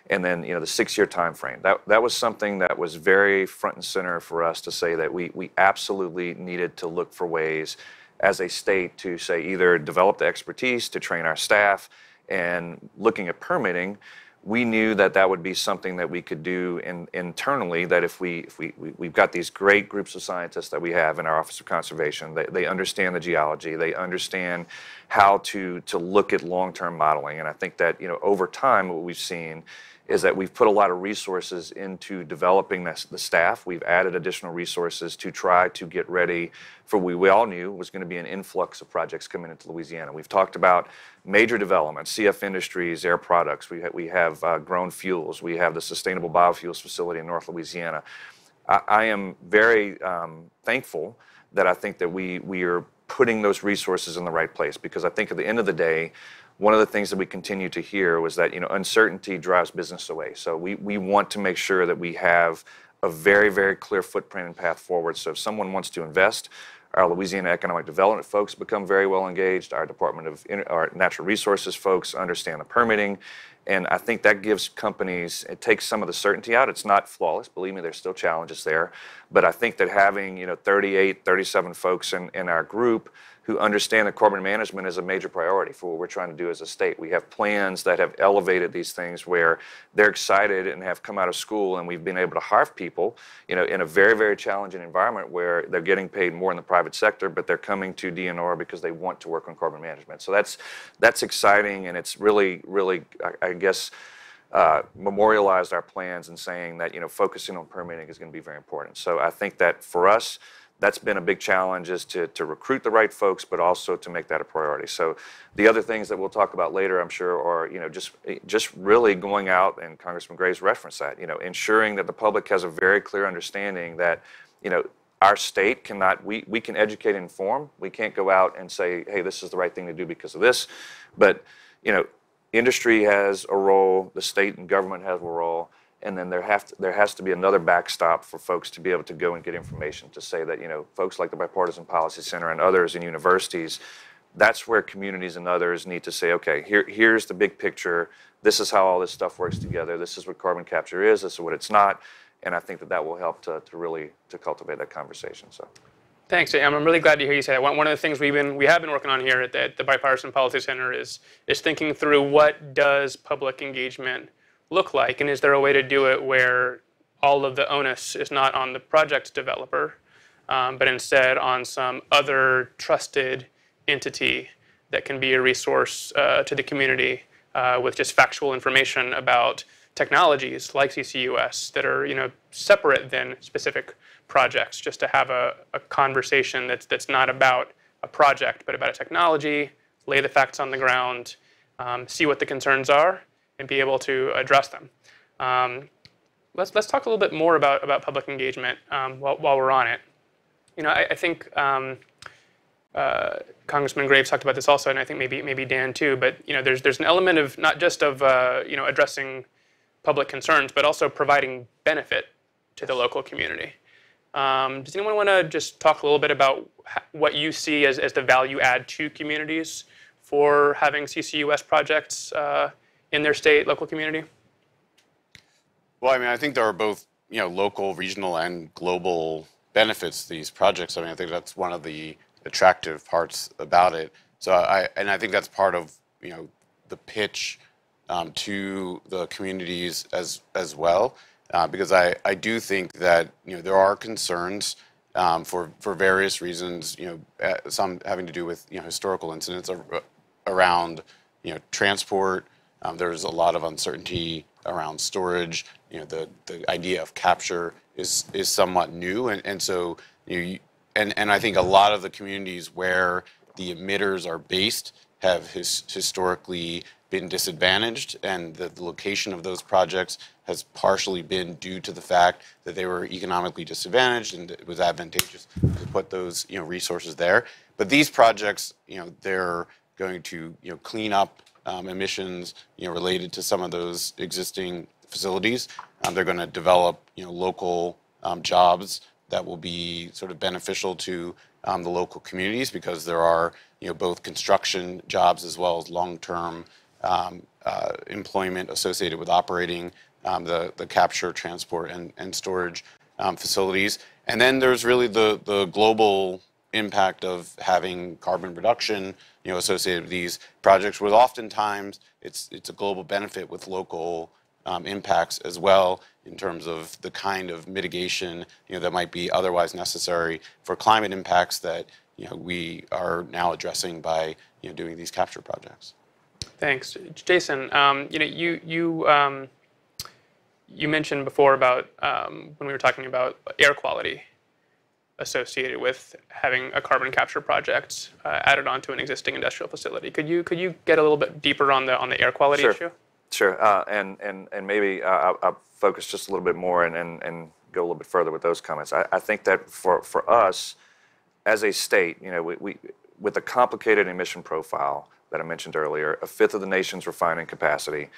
and then you know the six-year time frame. That that was something that was very front and center for us to say that we we absolutely needed to look for ways as a state to say either develop the expertise to train our staff and looking at permitting we knew that that would be something that we could do in, internally that if we if we, we have got these great groups of scientists that we have in our office of conservation they, they understand the geology they understand how to to look at long-term modeling and i think that you know over time what we've seen is that we've put a lot of resources into developing this, the staff. We've added additional resources to try to get ready for what we all knew was going to be an influx of projects coming into Louisiana. We've talked about major developments, CF Industries, Air Products. We, ha- we have uh, Grown Fuels. We have the Sustainable Biofuels Facility in North Louisiana. I, I am very um, thankful that I think that we, we are putting those resources in the right place because I think at the end of the day, one of the things that we continue to hear was that you know uncertainty drives business away. So we, we want to make sure that we have a very very clear footprint and path forward. So if someone wants to invest, our Louisiana Economic Development folks become very well engaged. Our Department of our Natural Resources folks understand the permitting, and I think that gives companies it takes some of the certainty out. It's not flawless. Believe me, there's still challenges there, but I think that having you know 38, 37 folks in, in our group who understand that carbon management is a major priority for what we're trying to do as a state. We have plans that have elevated these things where they're excited and have come out of school, and we've been able to hire people, you know, in a very, very challenging environment where they're getting paid more in the private sector, but they're coming to DNR because they want to work on carbon management. So that's that's exciting, and it's really, really, I, I guess. Uh, memorialized our plans and saying that you know focusing on permitting is going to be very important. So I think that for us, that's been a big challenge is to, to recruit the right folks, but also to make that a priority. So the other things that we'll talk about later, I'm sure, are you know just just really going out and Congressman Graves referenced that, you know, ensuring that the public has a very clear understanding that you know our state cannot, we, we can educate and inform. We can't go out and say, hey, this is the right thing to do because of this. But, you know, industry has a role, the state and government has a role, and then there have to, there has to be another backstop for folks to be able to go and get information to say that you know folks like the Bipartisan Policy Center and others in universities, that's where communities and others need to say, okay, here here's the big picture. This is how all this stuff works together. This is what carbon capture is. This is what it's not. And I think that that will help to, to really to cultivate that conversation. So. Thanks, I'm really glad to hear you say that. One, one of the things we've been we have been working on here at the, at the Bipartisan Policy Center is is thinking through what does public engagement look like, and is there a way to do it where all of the onus is not on the project developer, um, but instead on some other trusted entity that can be a resource uh, to the community uh, with just factual information about technologies like CCUS that are you know separate than specific projects, just to have a, a conversation that's that's not about a project but about a technology, lay the facts on the ground, um, see what the concerns are, and be able to address them. Um, let's let's talk a little bit more about about public engagement um, while, while we're on it. You know, I, I think um, uh, Congressman Graves talked about this also, and I think maybe maybe Dan too. But you know, there's there's an element of not just of uh, you know addressing public concerns, but also providing benefit to the local community. Um, does anyone want to just talk a little bit about what you see as, as the value add to communities for having CCUS projects uh, in their state, local community? Well, I mean, I think there are both, you know, local, regional, and global benefits to these projects. I mean, I think that's one of the attractive parts about it. So I, and I think that's part of, you know, the pitch um, to the communities as as well, uh, because I, I do think that you know there are concerns um, for for various reasons. You know, uh, some having to do with you know historical incidents ar- around you know transport, um, there's a lot of uncertainty around storage. You know, the, the idea of capture is is somewhat new, and, and so you, know, and and I think a lot of the communities where the emitters are based have his, historically been disadvantaged, and the, the location of those projects has partially been due to the fact that they were economically disadvantaged, and it was advantageous to put those you know resources there. But these projects, you know, they're going to you know clean up um, emissions, you know, related to some of those existing facilities. Um, they're going to develop, you know, local um, jobs that will be sort of beneficial to um, the local communities because there are, you know, both construction jobs as well as long-term um, uh, employment associated with operating um, the the capture, transport, and and storage facilities. And then there's really the the global impact of having carbon reduction, you know, associated with these projects, where oftentimes it's it's a global benefit with local um, impacts as well in terms of the kind of mitigation, you know, that might be otherwise necessary for climate impacts that you know we are now addressing by you know doing these capture projects. Thanks, Jason. Um, you know, you you um, you mentioned before about um, when we were talking about air quality associated with having a carbon capture project uh, added onto an existing industrial facility. Could you could you get a little bit deeper on the on the air quality sure. issue? Sure, uh, and and and maybe uh, I'll, I'll, focus just a little bit more and, and, and go a little bit further with those comments. I, I think that for for us as a state, you know, we, we with a complicated emission profile that I mentioned earlier, a fifth of the nation's refining capacity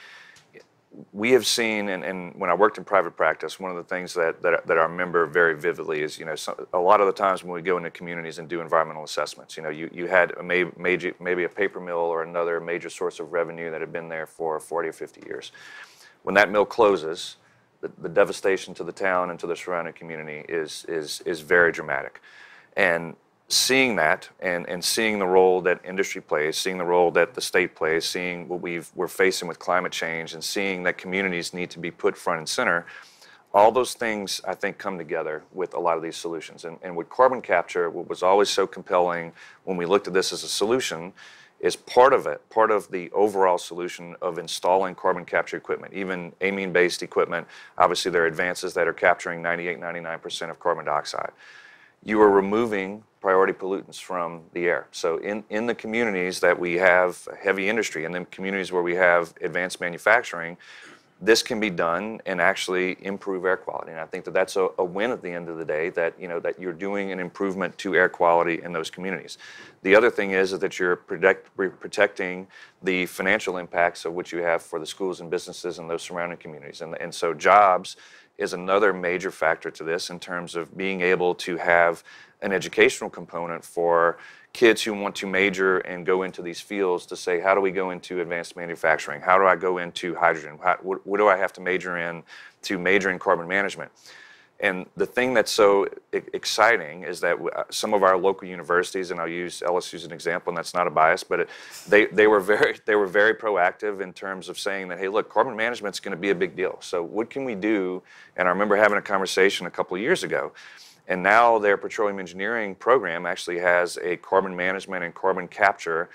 we have seen, and, and, when I worked in private practice, one of the things that, that, that I remember very vividly is, you know, a lot of the times when we go into communities and do environmental assessments, you know, you, you had a may, major, maybe a paper mill or another major source of revenue that had been there for 40 or 50 years. When that mill closes, the, the devastation to the town and to the surrounding community is, is, is very dramatic. And seeing that and, and seeing the role that industry plays, seeing the role that the state plays, seeing what we've, we're facing with climate change, and seeing that communities need to be put front and center, all those things I think come together with a lot of these solutions. And, and with carbon capture, what was always so compelling when we looked at this as a solution is part of it, part of the overall solution of installing carbon capture equipment, even amine based equipment. Obviously, there are advances that are capturing 98, 99% of carbon dioxide. You are removing priority pollutants from the air. So in, in the communities that we have heavy industry, and the communities where we have advanced manufacturing, this can be done and actually improve air quality. And I think that that's a, a, win at the end of the day that, you know, that you're doing an improvement to air quality in those communities. The other thing is, is that you're protect, protecting the financial impacts of what you have for the schools and businesses and those surrounding communities. And, and so jobs is another major factor to this in terms of being able to have an educational component for kids who want to major and go into these fields to say, how do we go into advanced manufacturing? How do I go into hydrogen? How, what, what, do I have to major in to major in carbon management? And the thing that's so exciting is that uh, some of our local universities, and I'll use LSU as an example, and that's not a bias, but it, they, they, were very, they were very proactive in terms of saying that, hey, look, carbon management is going to be a big deal. So what can we do? And I remember having a conversation a couple of years ago and now their petroleum engineering program actually has a carbon management and carbon capture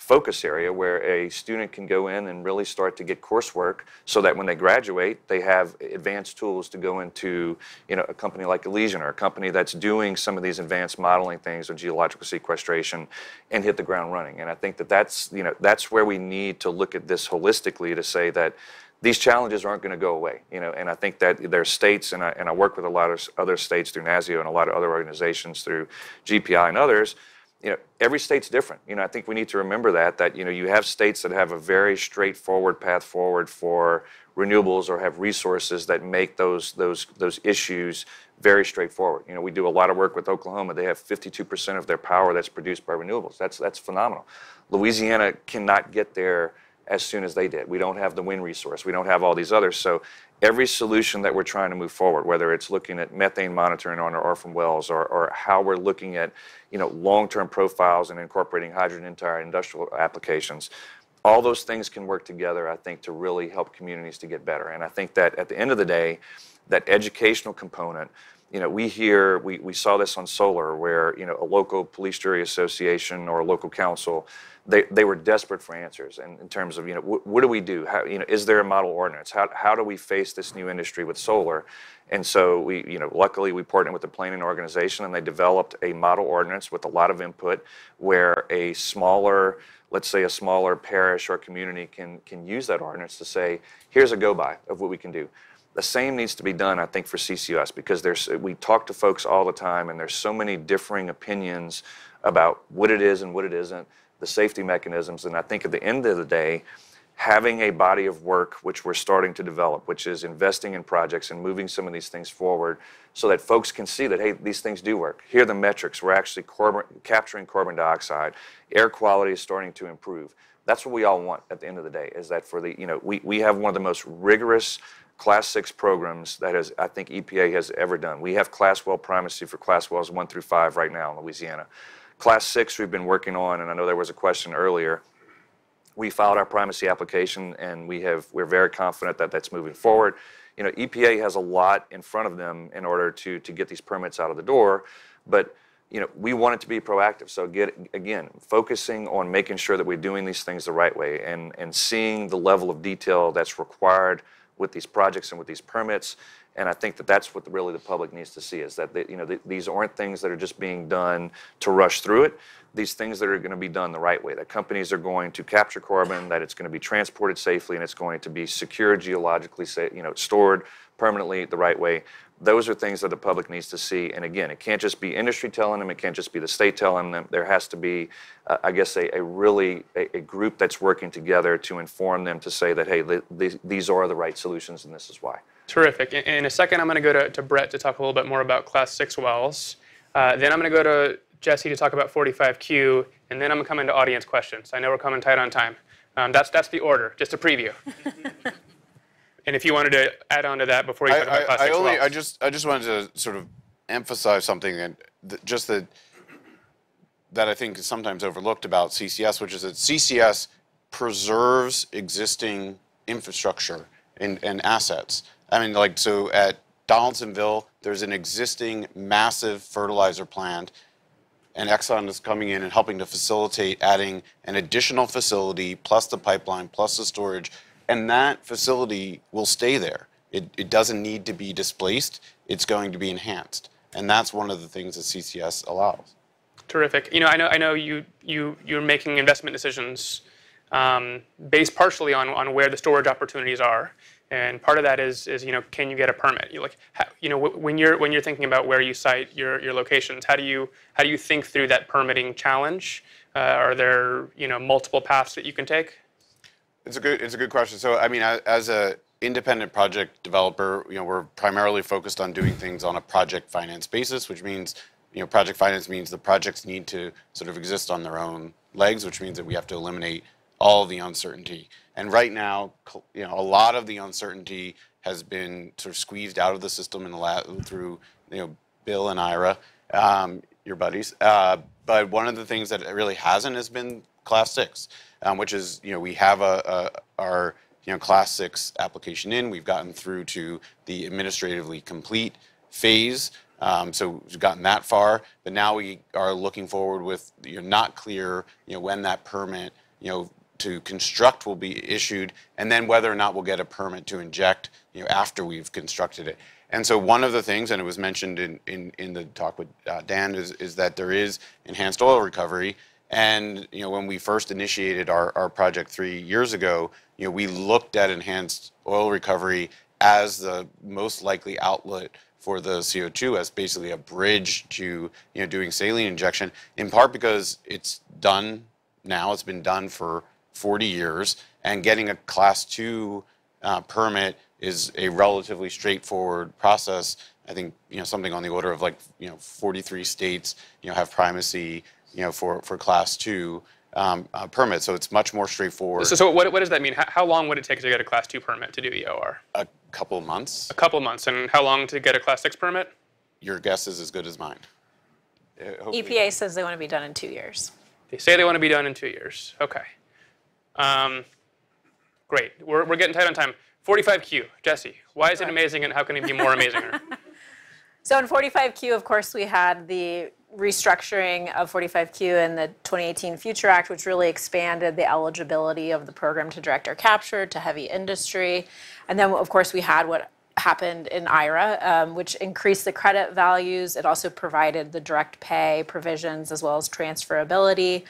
focus area where a student can go in and really start to get coursework so that when they graduate they have advanced tools to go into you know a company like Elysian or a company that's doing some of these advanced modeling things or geological sequestration and hit the ground running. And I think that that's you know that's where we need to look at this holistically to say that these challenges aren't going to go away, you know, and I think that there are states, and I, and I work with a lot of other states through NASEO and a lot of other organizations through GPI and others, you know, every state's different. You know, I think we need to remember that, that, you know, you have states that have a very straightforward path forward for renewables or have resources that make those, those, those issues very straightforward. You know, we do a lot of work with Oklahoma. They have 52% of their power that's produced by renewables. That's, that's phenomenal. Louisiana cannot get there as soon as they did. We don't have the wind resource. We don't have all these others. So every solution that we're trying to move forward, whether it's looking at methane monitoring on our orphan wells or, or how we're looking at you know, long-term profiles and incorporating hydrogen into our industrial applications, all those things can work together, I think, to really help communities to get better. And I think that at the end of the day, that educational component, you know, we hear, we, we saw this on solar where, you know, a local police jury association or a local council they, they were desperate for answers in, in terms of, you know, wh- what do we do? How, you know, is there a model ordinance? How, how do we face this new industry with solar? And so we, you know, luckily we partnered with the planning organization and they developed a model ordinance with a lot of input where a smaller, let's say a smaller parish or community can, can use that ordinance to say, here's a go-by of what we can do. The same needs to be done, I think, for CCUS because there's, we talk to folks all the time and there's so many differing opinions about what it is and what it isn't the safety mechanisms. And I think at the end of the day, having a body of work which we're starting to develop, which is investing in projects and moving some of these things forward so that folks can see that, hey, these things do work. Here are the metrics. We're actually carbon, capturing carbon dioxide. Air quality is starting to improve. That's what we all want at the end of the day, is that for the, you know, we, we have one of the most rigorous class six programs that has, I think EPA has ever done. We have class well primacy for class wells one through five right now in Louisiana. Class six we've been working on, and I know there was a question earlier. We filed our primacy application, and we have we're very confident that that's moving forward. You know, EPA has a lot in front of them in order to to get these permits out of the door, but you know, we want it to be proactive. So get again, focusing on making sure that we're doing these things the right way and and seeing the level of detail that's required with these projects and with these permits and I think that that's what really the public needs to see is that they, you know these aren't things that are just being done to rush through it. These things that are going to be done the right way. That companies are going to capture carbon, that it's going to be transported safely, and it's going to be secure geologically, you know, stored permanently the right way. Those are things that the public needs to see. And again, it can't just be industry telling them. It can't just be the state telling them. There has to be, uh, I guess, a, a really a, a, group that's working together to inform them to say that, hey, these are the right solutions, and this is why. Terrific. In, in a second, I'm going to go to, to Brett to talk a little bit more about Class 6 wells. Uh, then I'm going to go to Jessie to talk about 45Q, and then I'm going to come into audience questions. I know we're coming tight on time. Um, that's, that's the order, just a preview. and if you wanted to add on to that before you talk about Class I 6 only, wells. I just, I just wanted to sort of emphasize something, and just that, that I think is sometimes overlooked about CCS, which is that CCS preserves existing infrastructure and, and assets. I mean, like, so at Donaldsonville, there's an existing massive fertilizer plant, and Exxon is coming in and helping to facilitate adding an additional facility, plus the pipeline, plus the storage, and that facility will stay there. It, it doesn't need to be displaced, it's going to be enhanced. And that's one of the things that CCS allows. Terrific. You know, I know, I know you, you, you're making investment decisions um, based partially on, on where the storage opportunities are. And part of that is, is you know, can you get a permit? You like, how, you know, when you're when you're thinking about where you site your, your locations, how do you how do you think through that permitting challenge? Uh, are there you know multiple paths that you can take? It's a good it's a good question. So I mean, as a independent project developer, you know, we're primarily focused on doing things on a project finance basis, which means you know, project finance means the projects need to sort of exist on their own legs, which means that we have to eliminate all the uncertainty. And right now, you know, a lot of the uncertainty has been sort of squeezed out of the system in the last, through, you know, Bill and Ira, um, your buddies. Uh, but one of the things that really hasn't has been class six, um, which is, you know, we have a, a, our, you know, class six application in. We've gotten through to the administratively complete phase. Um, so we've gotten that far, but now we are looking forward with, you know, not clear, you know, when that permit, you know, to construct will be issued, and then whether or not we'll get a permit to inject, you know, after we've constructed it. And so one of the things, and it was mentioned in, in, in the talk with uh, Dan, is, is that there is enhanced oil recovery. And you know, when we first initiated our, our project three years ago, you know, we looked at enhanced oil recovery as the most likely outlet for the CO2 as basically a bridge to you know doing saline injection. In part because it's done now, it's been done for 40 years, and getting a class two uh, permit is a relatively straightforward process. I think you know something on the order of like you know 43 states you know have primacy you know for for class two um, uh, permit, so it's much more straightforward. So, so what, what does that mean? How, how, long would it take to get a class two permit to do EOR? A couple of months. A couple of months, and how long to get a class six permit? Your guess is as good as mine. Uh, EPA says they want to be done in two years. They say they want to be done in two years. Okay. Um, great. We're, we're getting tight on time. 45Q, Jessie, why is it amazing and how can it be more amazing? so in 45Q, of course, we had the restructuring of 45Q and the 2018 Future Act, which really expanded the eligibility of the program to direct air capture to heavy industry. And then, of course, we had what happened in IRA, um, which increased the credit values. It also provided the direct pay provisions as well as transferability.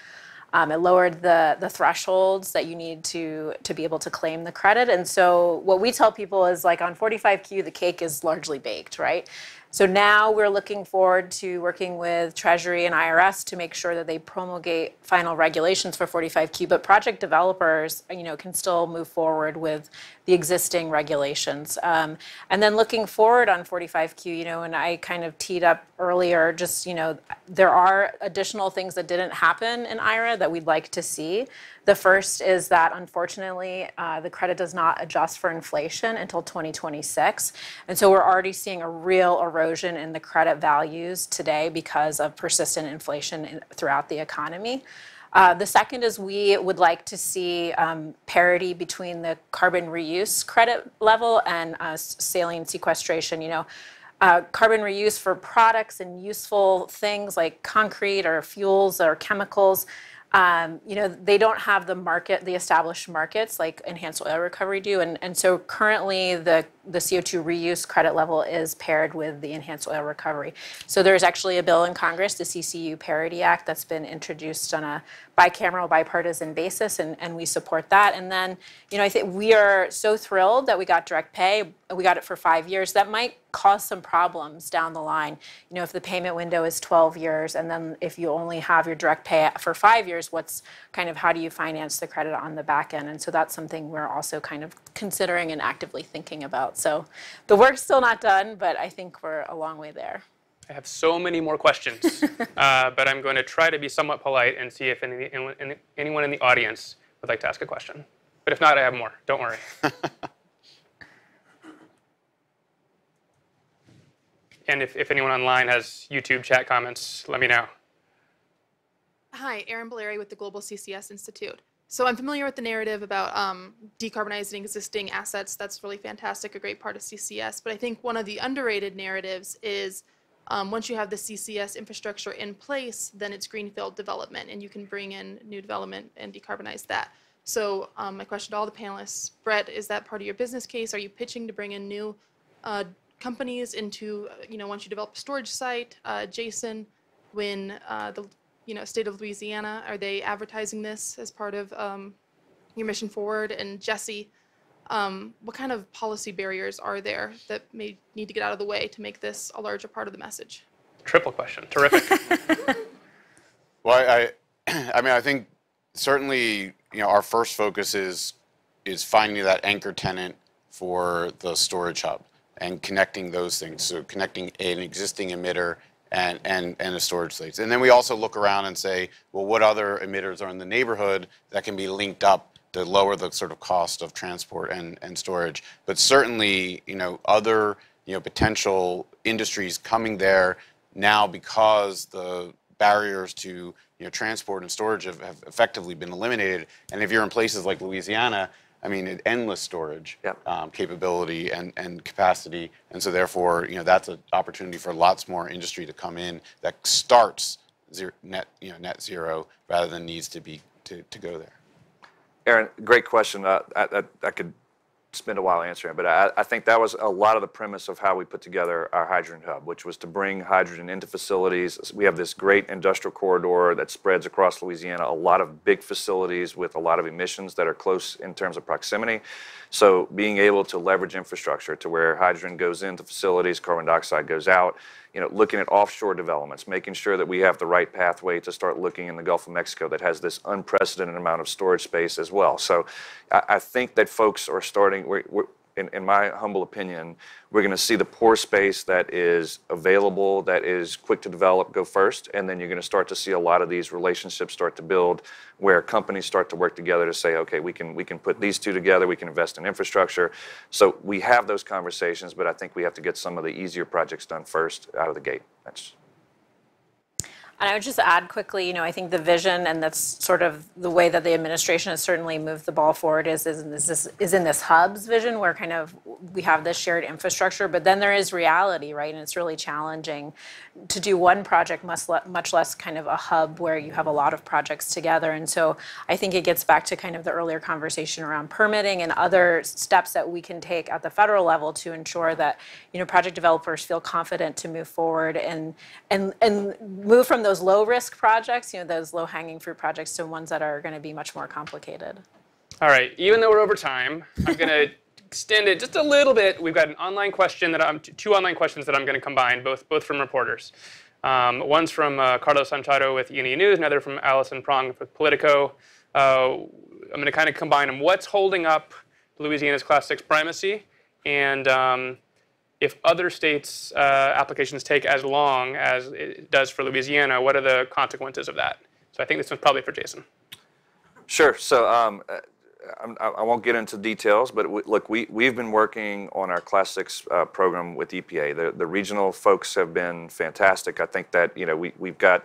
Um, it lowered the, the thresholds that you need to, to be able to claim the credit. And so what we tell people is like on 45Q, the cake is largely baked, right? So now we're looking forward to working with Treasury and IRS to make sure that they promulgate final regulations for 45Q, but project developers, you know, can still move forward with the existing regulations. Um, and then looking forward on 45Q, you know, and I kind of teed up earlier, just, you know, there are additional things that didn't happen in IRA that we'd like to see. The first is that unfortunately, uh, the credit does not adjust for inflation until 2026. And so we're already seeing a real erosion in the credit values today because of persistent inflation in, throughout the economy. Uh, the second is we would like to see um, parity between the carbon reuse credit level and uh, saline sequestration. You know, uh, carbon reuse for products and useful things like concrete or fuels or chemicals um, you know, they don't have the market, the established markets like enhanced oil recovery do. And, and so currently the, the CO2 reuse credit level is paired with the enhanced oil recovery. So there's actually a bill in Congress, the CCU Parity Act, that's been introduced on a bicameral, bipartisan basis, and, and we support that. And then, you know, I think we are so thrilled that we got direct pay. We got it for five years. That might cause some problems down the line. You know, if the payment window is 12 years, and then if you only have your direct pay for five years, what's kind of how do you finance the credit on the back end? And so that's something we're also kind of considering and actively thinking about. So the work's still not done, but I think we're a long way there. I have so many more questions, uh, but I'm going to try to be somewhat polite and see if any, anyone in the audience would like to ask a question. But if not, I have more. Don't worry. and if, if anyone online has YouTube chat comments, let me know. Hi, Erin Baleri with the Global CCS Institute. So I'm familiar with the narrative about um, decarbonizing existing assets. That's really fantastic, a great part of CCS. But I think one of the underrated narratives is um, once you have the CCS infrastructure in place, then it's greenfield development, and you can bring in new development and decarbonize that. So um, my question to all the panelists, Brett, is that part of your business case? Are you pitching to bring in new uh, companies into, you know, once you develop a storage site? Uh, Jason, when uh, the, you know, state of Louisiana, are they advertising this as part of um, your mission forward? And Jessie, um, what kind of policy barriers are there that may need to get out of the way to make this a larger part of the message? Triple question. Terrific. Well, I, I mean, I think certainly, you know, our first focus is is finding that anchor tenant for the storage hub and connecting those things. So connecting an existing emitter and and and a storage place. And then we also look around and say, well, what other emitters are in the neighborhood that can be linked up to lower the sort of cost of transport and and storage. But certainly, you know, other you know potential industries coming there now because the barriers to you know, transport and storage have, have effectively been eliminated. And if you're in places like Louisiana, I mean, an endless storage Yep. um, capability and, and capacity. And so therefore, you know, that's an opportunity for lots more industry to come in that starts zero, net, you know, net zero rather than needs to be to, to go there. Aaron, great question. Uh, I, I, I could spend a while answering but I, I think that was a lot of the premise of how we put together our hydrogen hub, which was to bring hydrogen into facilities. We have this great industrial corridor that spreads across Louisiana, a lot of big facilities with a lot of emissions that are close in terms of proximity. So being able to leverage infrastructure to where hydrogen goes into facilities, carbon dioxide goes out, you know, looking at offshore developments, making sure that we have the right pathway to start looking in the Gulf of Mexico that has this unprecedented amount of storage space as well. So I, I think that folks are starting, we're, we're, in, in my humble opinion, we're going to see the pore space that is available, that is quick to develop, go first, and then you're going to start to see a lot of these relationships start to build, where companies start to work together to say, okay, we can we can put these two together, we can invest in infrastructure. So we have those conversations, but I think we have to get some of the easier projects done first out of the gate. That's And I would just add quickly, you know, I think the vision and that's sort of the way that the administration has certainly moved the ball forward is, is in this is in this hubs vision where kind of we have this shared infrastructure, but then there is reality, right? And it's really challenging to do one project, much, much less kind of a hub where you have a lot of projects together. And so I think it gets back to kind of the earlier conversation around permitting and other steps that we can take at the federal level to ensure that you know project developers feel confident to move forward and and and move from those low risk projects, you know, those low hanging fruit projects to ones that are going to be much more complicated. All right, even though we're over time, I'm going to extend it just a little bit. We've got an online question that I'm two online questions that I'm going to combine, both both from reporters. Um, one's from uh, Carlos Anchondo with E&E News, another from Allison Prang with Politico. Uh, I'm going to kind of combine them. What's holding up Louisiana's Class 6 primacy? And um, if other states' uh, applications take as long as it does for Louisiana, what are the consequences of that? So I think this one's probably for Jason. Sure. So um, uh, I won't get into details, but we, look, we, we've been working on our Class 6 uh, program with EPA. The, the regional folks have been fantastic. I think that, you know, we, we've got,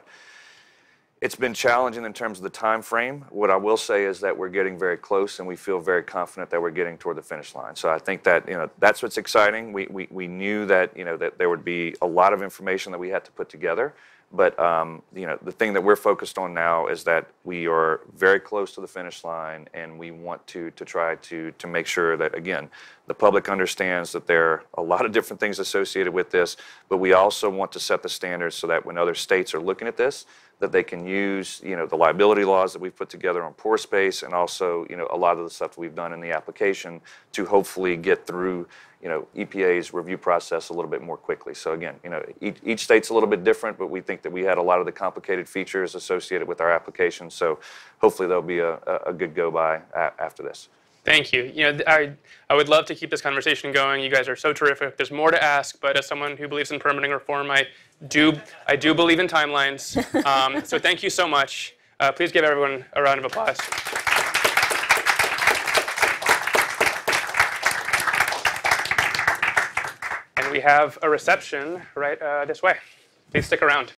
it's been challenging in terms of the time frame. What I will say is that we're getting very close and we feel very confident that we're getting toward the finish line. So I think that, you know, that's what's exciting. We, we, we knew that, you know, that there would be a lot of information that we had to put together. But um, you know, the thing that we're focused on now is that we are very close to the finish line, and we want to to try to to make sure that again, the public understands that there are a lot of different things associated with this. But we also want to set the standards so that when other states are looking at this, that they can use you know the liability laws that we've put together on pore space, and also you know a lot of the stuff we've done in the application to hopefully get through you know, EPA's review process a little bit more quickly. So again, you know, each, each state's a little bit different, but we think that we had a lot of the complicated features associated with our application. So hopefully there'll be a, a, good go by after this. Thank you. You know, I, I would love to keep this conversation going. You guys are so terrific. There's more to ask, but as someone who believes in permitting reform, I do, I do believe in timelines. Um, so thank you so much. Uh, please give everyone a round of applause. And we have a reception right uh, this way. Please stick around.